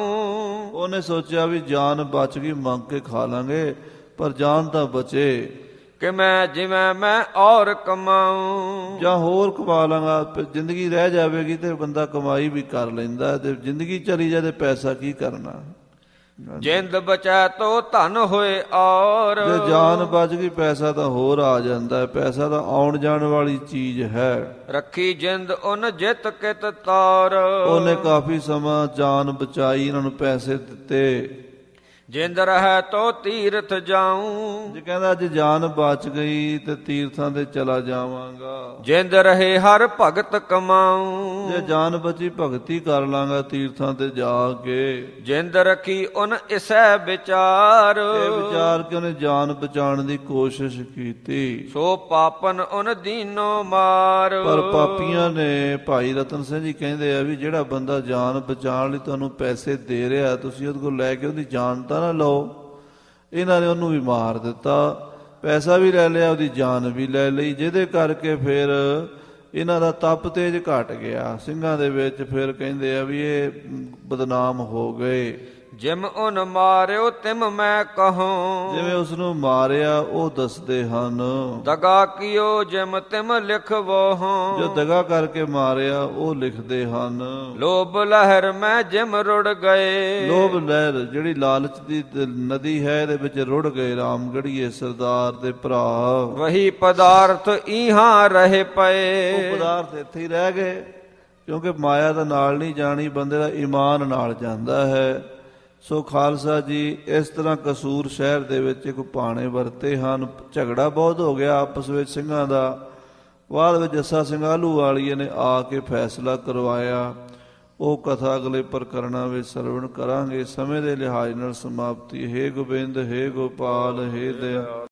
ਉਹਨੇ ਸੋਚਿਆ ਵੀ ਜਾਨ ਬਚ ਗਈ ਮੰਗ ਕੇ ਖਾ ਲਾਂਗੇ ਪਰ ਜਾਨ ਤਾਂ ਬਚੇ। ਕਿ ਮੈਂ ਜਿਵੇਂ ਮੈਂ ਔਰ ਕਮਾਉ। ਜਾਂ ਹੋਰ ਕਮਾ ਲਾਂਗਾ ਜ਼ਿੰਦਗੀ ਰਹਿ ਜਾਵੇਗੀ ਤੇ ਬੰਦਾ ਕਮਾਈ ਵੀ ਕਰ ਲੈਂਦਾ ਤੇ ਜ਼ਿੰਦਗੀ ਚਲੀ ਜਾਏ ਤੇ ਪੈਸਾ ਕੀ ਕਰਨਾ। ਜਿੰਦ ਬਚੈ ਤੋ ਧਨ ਹੋਏ ਔਰ। ਜੇ ਜਾਨ ਬਚ ਗਈ ਪੈਸਾ ਤਾਂ ਹੋਰ ਆ ਜਾਂਦਾ ਹੈ। ਪੈਸਾ ਤਾਂ ਆਉਣ ਜਾਣ ਵਾਲੀ ਚੀਜ਼ ਹੈ। ਰੱਖੀ ਜਿੰਦ ਉਨ ਜਿਤ ਕਿਤ ਤਾਰ। ਉਹਨੇ ਕਾਫੀ ਸਮਾਂ ਜਾਨ ਬਚਾਈ ਇਹਨਾਂ ਨੂੰ ਪੈਸੇ ਦਿੱਤੇ। ਜਿੰਦ ਰਹਿ ਤੋ ਤੀਰਥ ਜਾਉ ਜੇ ਕਹਿੰਦਾ ਅੱਜ ਜਾਨ ਬਚ ਗਈ ਤੇ ਤੀਰਥਾਂ ਤੇ ਚਲਾ ਜਾਵਾਂਗਾ। ਜਿੰਦ ਰਹੇ ਹਰ ਭਗਤ ਕਮਾਉ ਜੇ ਜਾਨ ਬਚੀ ਭਗਤੀ ਕਰ ਲਾਂਗਾ ਤੀਰਥਾਂ ਤੇ ਜਾ ਕੇ। ਜਿੰਦ ਰਖੀ ਉਨ ਇਸੈ ਵਿਚਾਰ। ਇਹ ਵਿਚਾਰ ਕੇ ਉਹਨੇ ਜਾਨ ਬਚਾਉਣ ਦੀ ਕੋਸ਼ਿਸ਼ ਕੀਤੀ। ਸੋ ਪਾਪਨ ਉਨ ਦੀਨੋ ਮਾਰ। ਪਰ ਪਾਪੀਆਂ ਨੇ ਭਾਈ ਰਤਨ ਸਿੰਘ ਜੀ ਕਹਿੰਦੇ ਆ ਵੀ ਜਿਹੜਾ ਬੰਦਾ ਜਾਨ ਬਚਾਉਣ ਲਈ ਤੁਹਾਨੂੰ ਪੈਸੇ ਦੇ ਰਿਹਾ ਤੁਸੀਂ ਉਹਦੇ ਕੋਲ ਲੈ ਕੇ ਉਹਦੀ ਜਾਨ ਤਾਂ ਨਾ ਲਓ। ਇਹਨਾਂ ਨੇ ਉਹਨੂੰ ਵੀ ਮਾਰ ਦਿੱਤਾ। ਪੈਸਾ ਵੀ ਲੈ ਲਿਆ, ਉਹਦੀ ਜਾਨ ਵੀ ਲੈ ਲਈ। ਜਿਹਦੇ ਕਰਕੇ ਫਿਰ ਇਹਨਾਂ ਦਾ ਤਪ ਤੇਜ ਘਟ ਗਿਆ। ਸਿੰਘਾਂ ਦੇ ਵਿੱਚ ਫਿਰ ਕਹਿੰਦੇ ਆ ਵੀ ਇਹ ਬਦਨਾਮ ਹੋ ਗਏ। ਜਿਮ ਉਨ ਮਾਰਿਓ ਤਿਮ ਮੈਂ ਕਹੂੰ। ਜਿਵੇਂ ਉਸ ਨੂੰ ਮਾਰਿਆ ਉਹ ਦੱਸਦੇ ਹਨ। ਦਗਾ ਕੀਓ ਜਿਮ ਤਿਮ ਲਿਖਵੋ ਜੋ ਦਗਾ ਕਰਕੇ ਮਾਰਿਆ ਉਹ ਲਿਖਦੇ ਹਨ। ਲੋਭ ਲਹਿਰ ਮੈਂ ਜਿਮ ਰੁੜ ਗਏ। ਲੋਭ ਲਹਿਰ ਜਿਹੜੀ ਲਾਲਚ ਦੀ ਨਦੀ ਹੈ ਇਹਦੇ ਵਿੱਚ ਰੁੜ ਗਏ ਰਾਮਗੜੀਏ ਸਰਦਾਰ ਦੇ ਭਰਾ। ਵਹੀ ਪਦਾਰਥ ਇਹਾਂ ਰਹੇ ਉਹ ਪਏ ਪਦਾਰਥ ਇੱਥੇ ਹੀ ਰਹਿ ਗਏ ਕਿਉਂਕਿ ਮਾਇਆ ਦਾ ਨਾਲ ਨਹੀਂ ਜਾਣੀ ਬੰਦੇ ਦਾ ਈਮਾਨ ਨਾਲ ਜਾਂਦਾ ਹੈ। ਸੋ ਖਾਲਸਾ ਜੀ, ਇਸ ਤਰ੍ਹਾਂ ਕਸੂਰ ਸ਼ਹਿਰ ਦੇ ਵਿੱਚ ਇੱਕ ਪਾਣੇ ਵਰਤੇ ਹਨ। ਝਗੜਾ ਬਹੁਤ ਹੋ ਗਿਆ ਆਪਸ ਵਿੱਚ ਸਿੰਘਾਂ ਦਾ। ਬਾਅਦ ਵਿੱਚ ਜੱਸਾ ਸਿੰਘ ਆਲੂ ਵਾਲੀਏ ਨੇ ਆ ਕੇ ਫੈਸਲਾ ਕਰਵਾਇਆ। ਉਹ ਕਥਾ ਅਗਲੇ ਪ੍ਰਕਰਣਾਂ ਵਿੱਚ ਸਰਵਣ ਕਰਾਂਗੇ। ਸਮੇਂ ਦੇ ਲਿਹਾਜ਼ ਨਾਲ ਸਮਾਪਤੀ। ਹੈ ਗੋਬਿੰਦ, ਹੈ ਗੋਪਾਲ, ਹੈ ਦਇਆ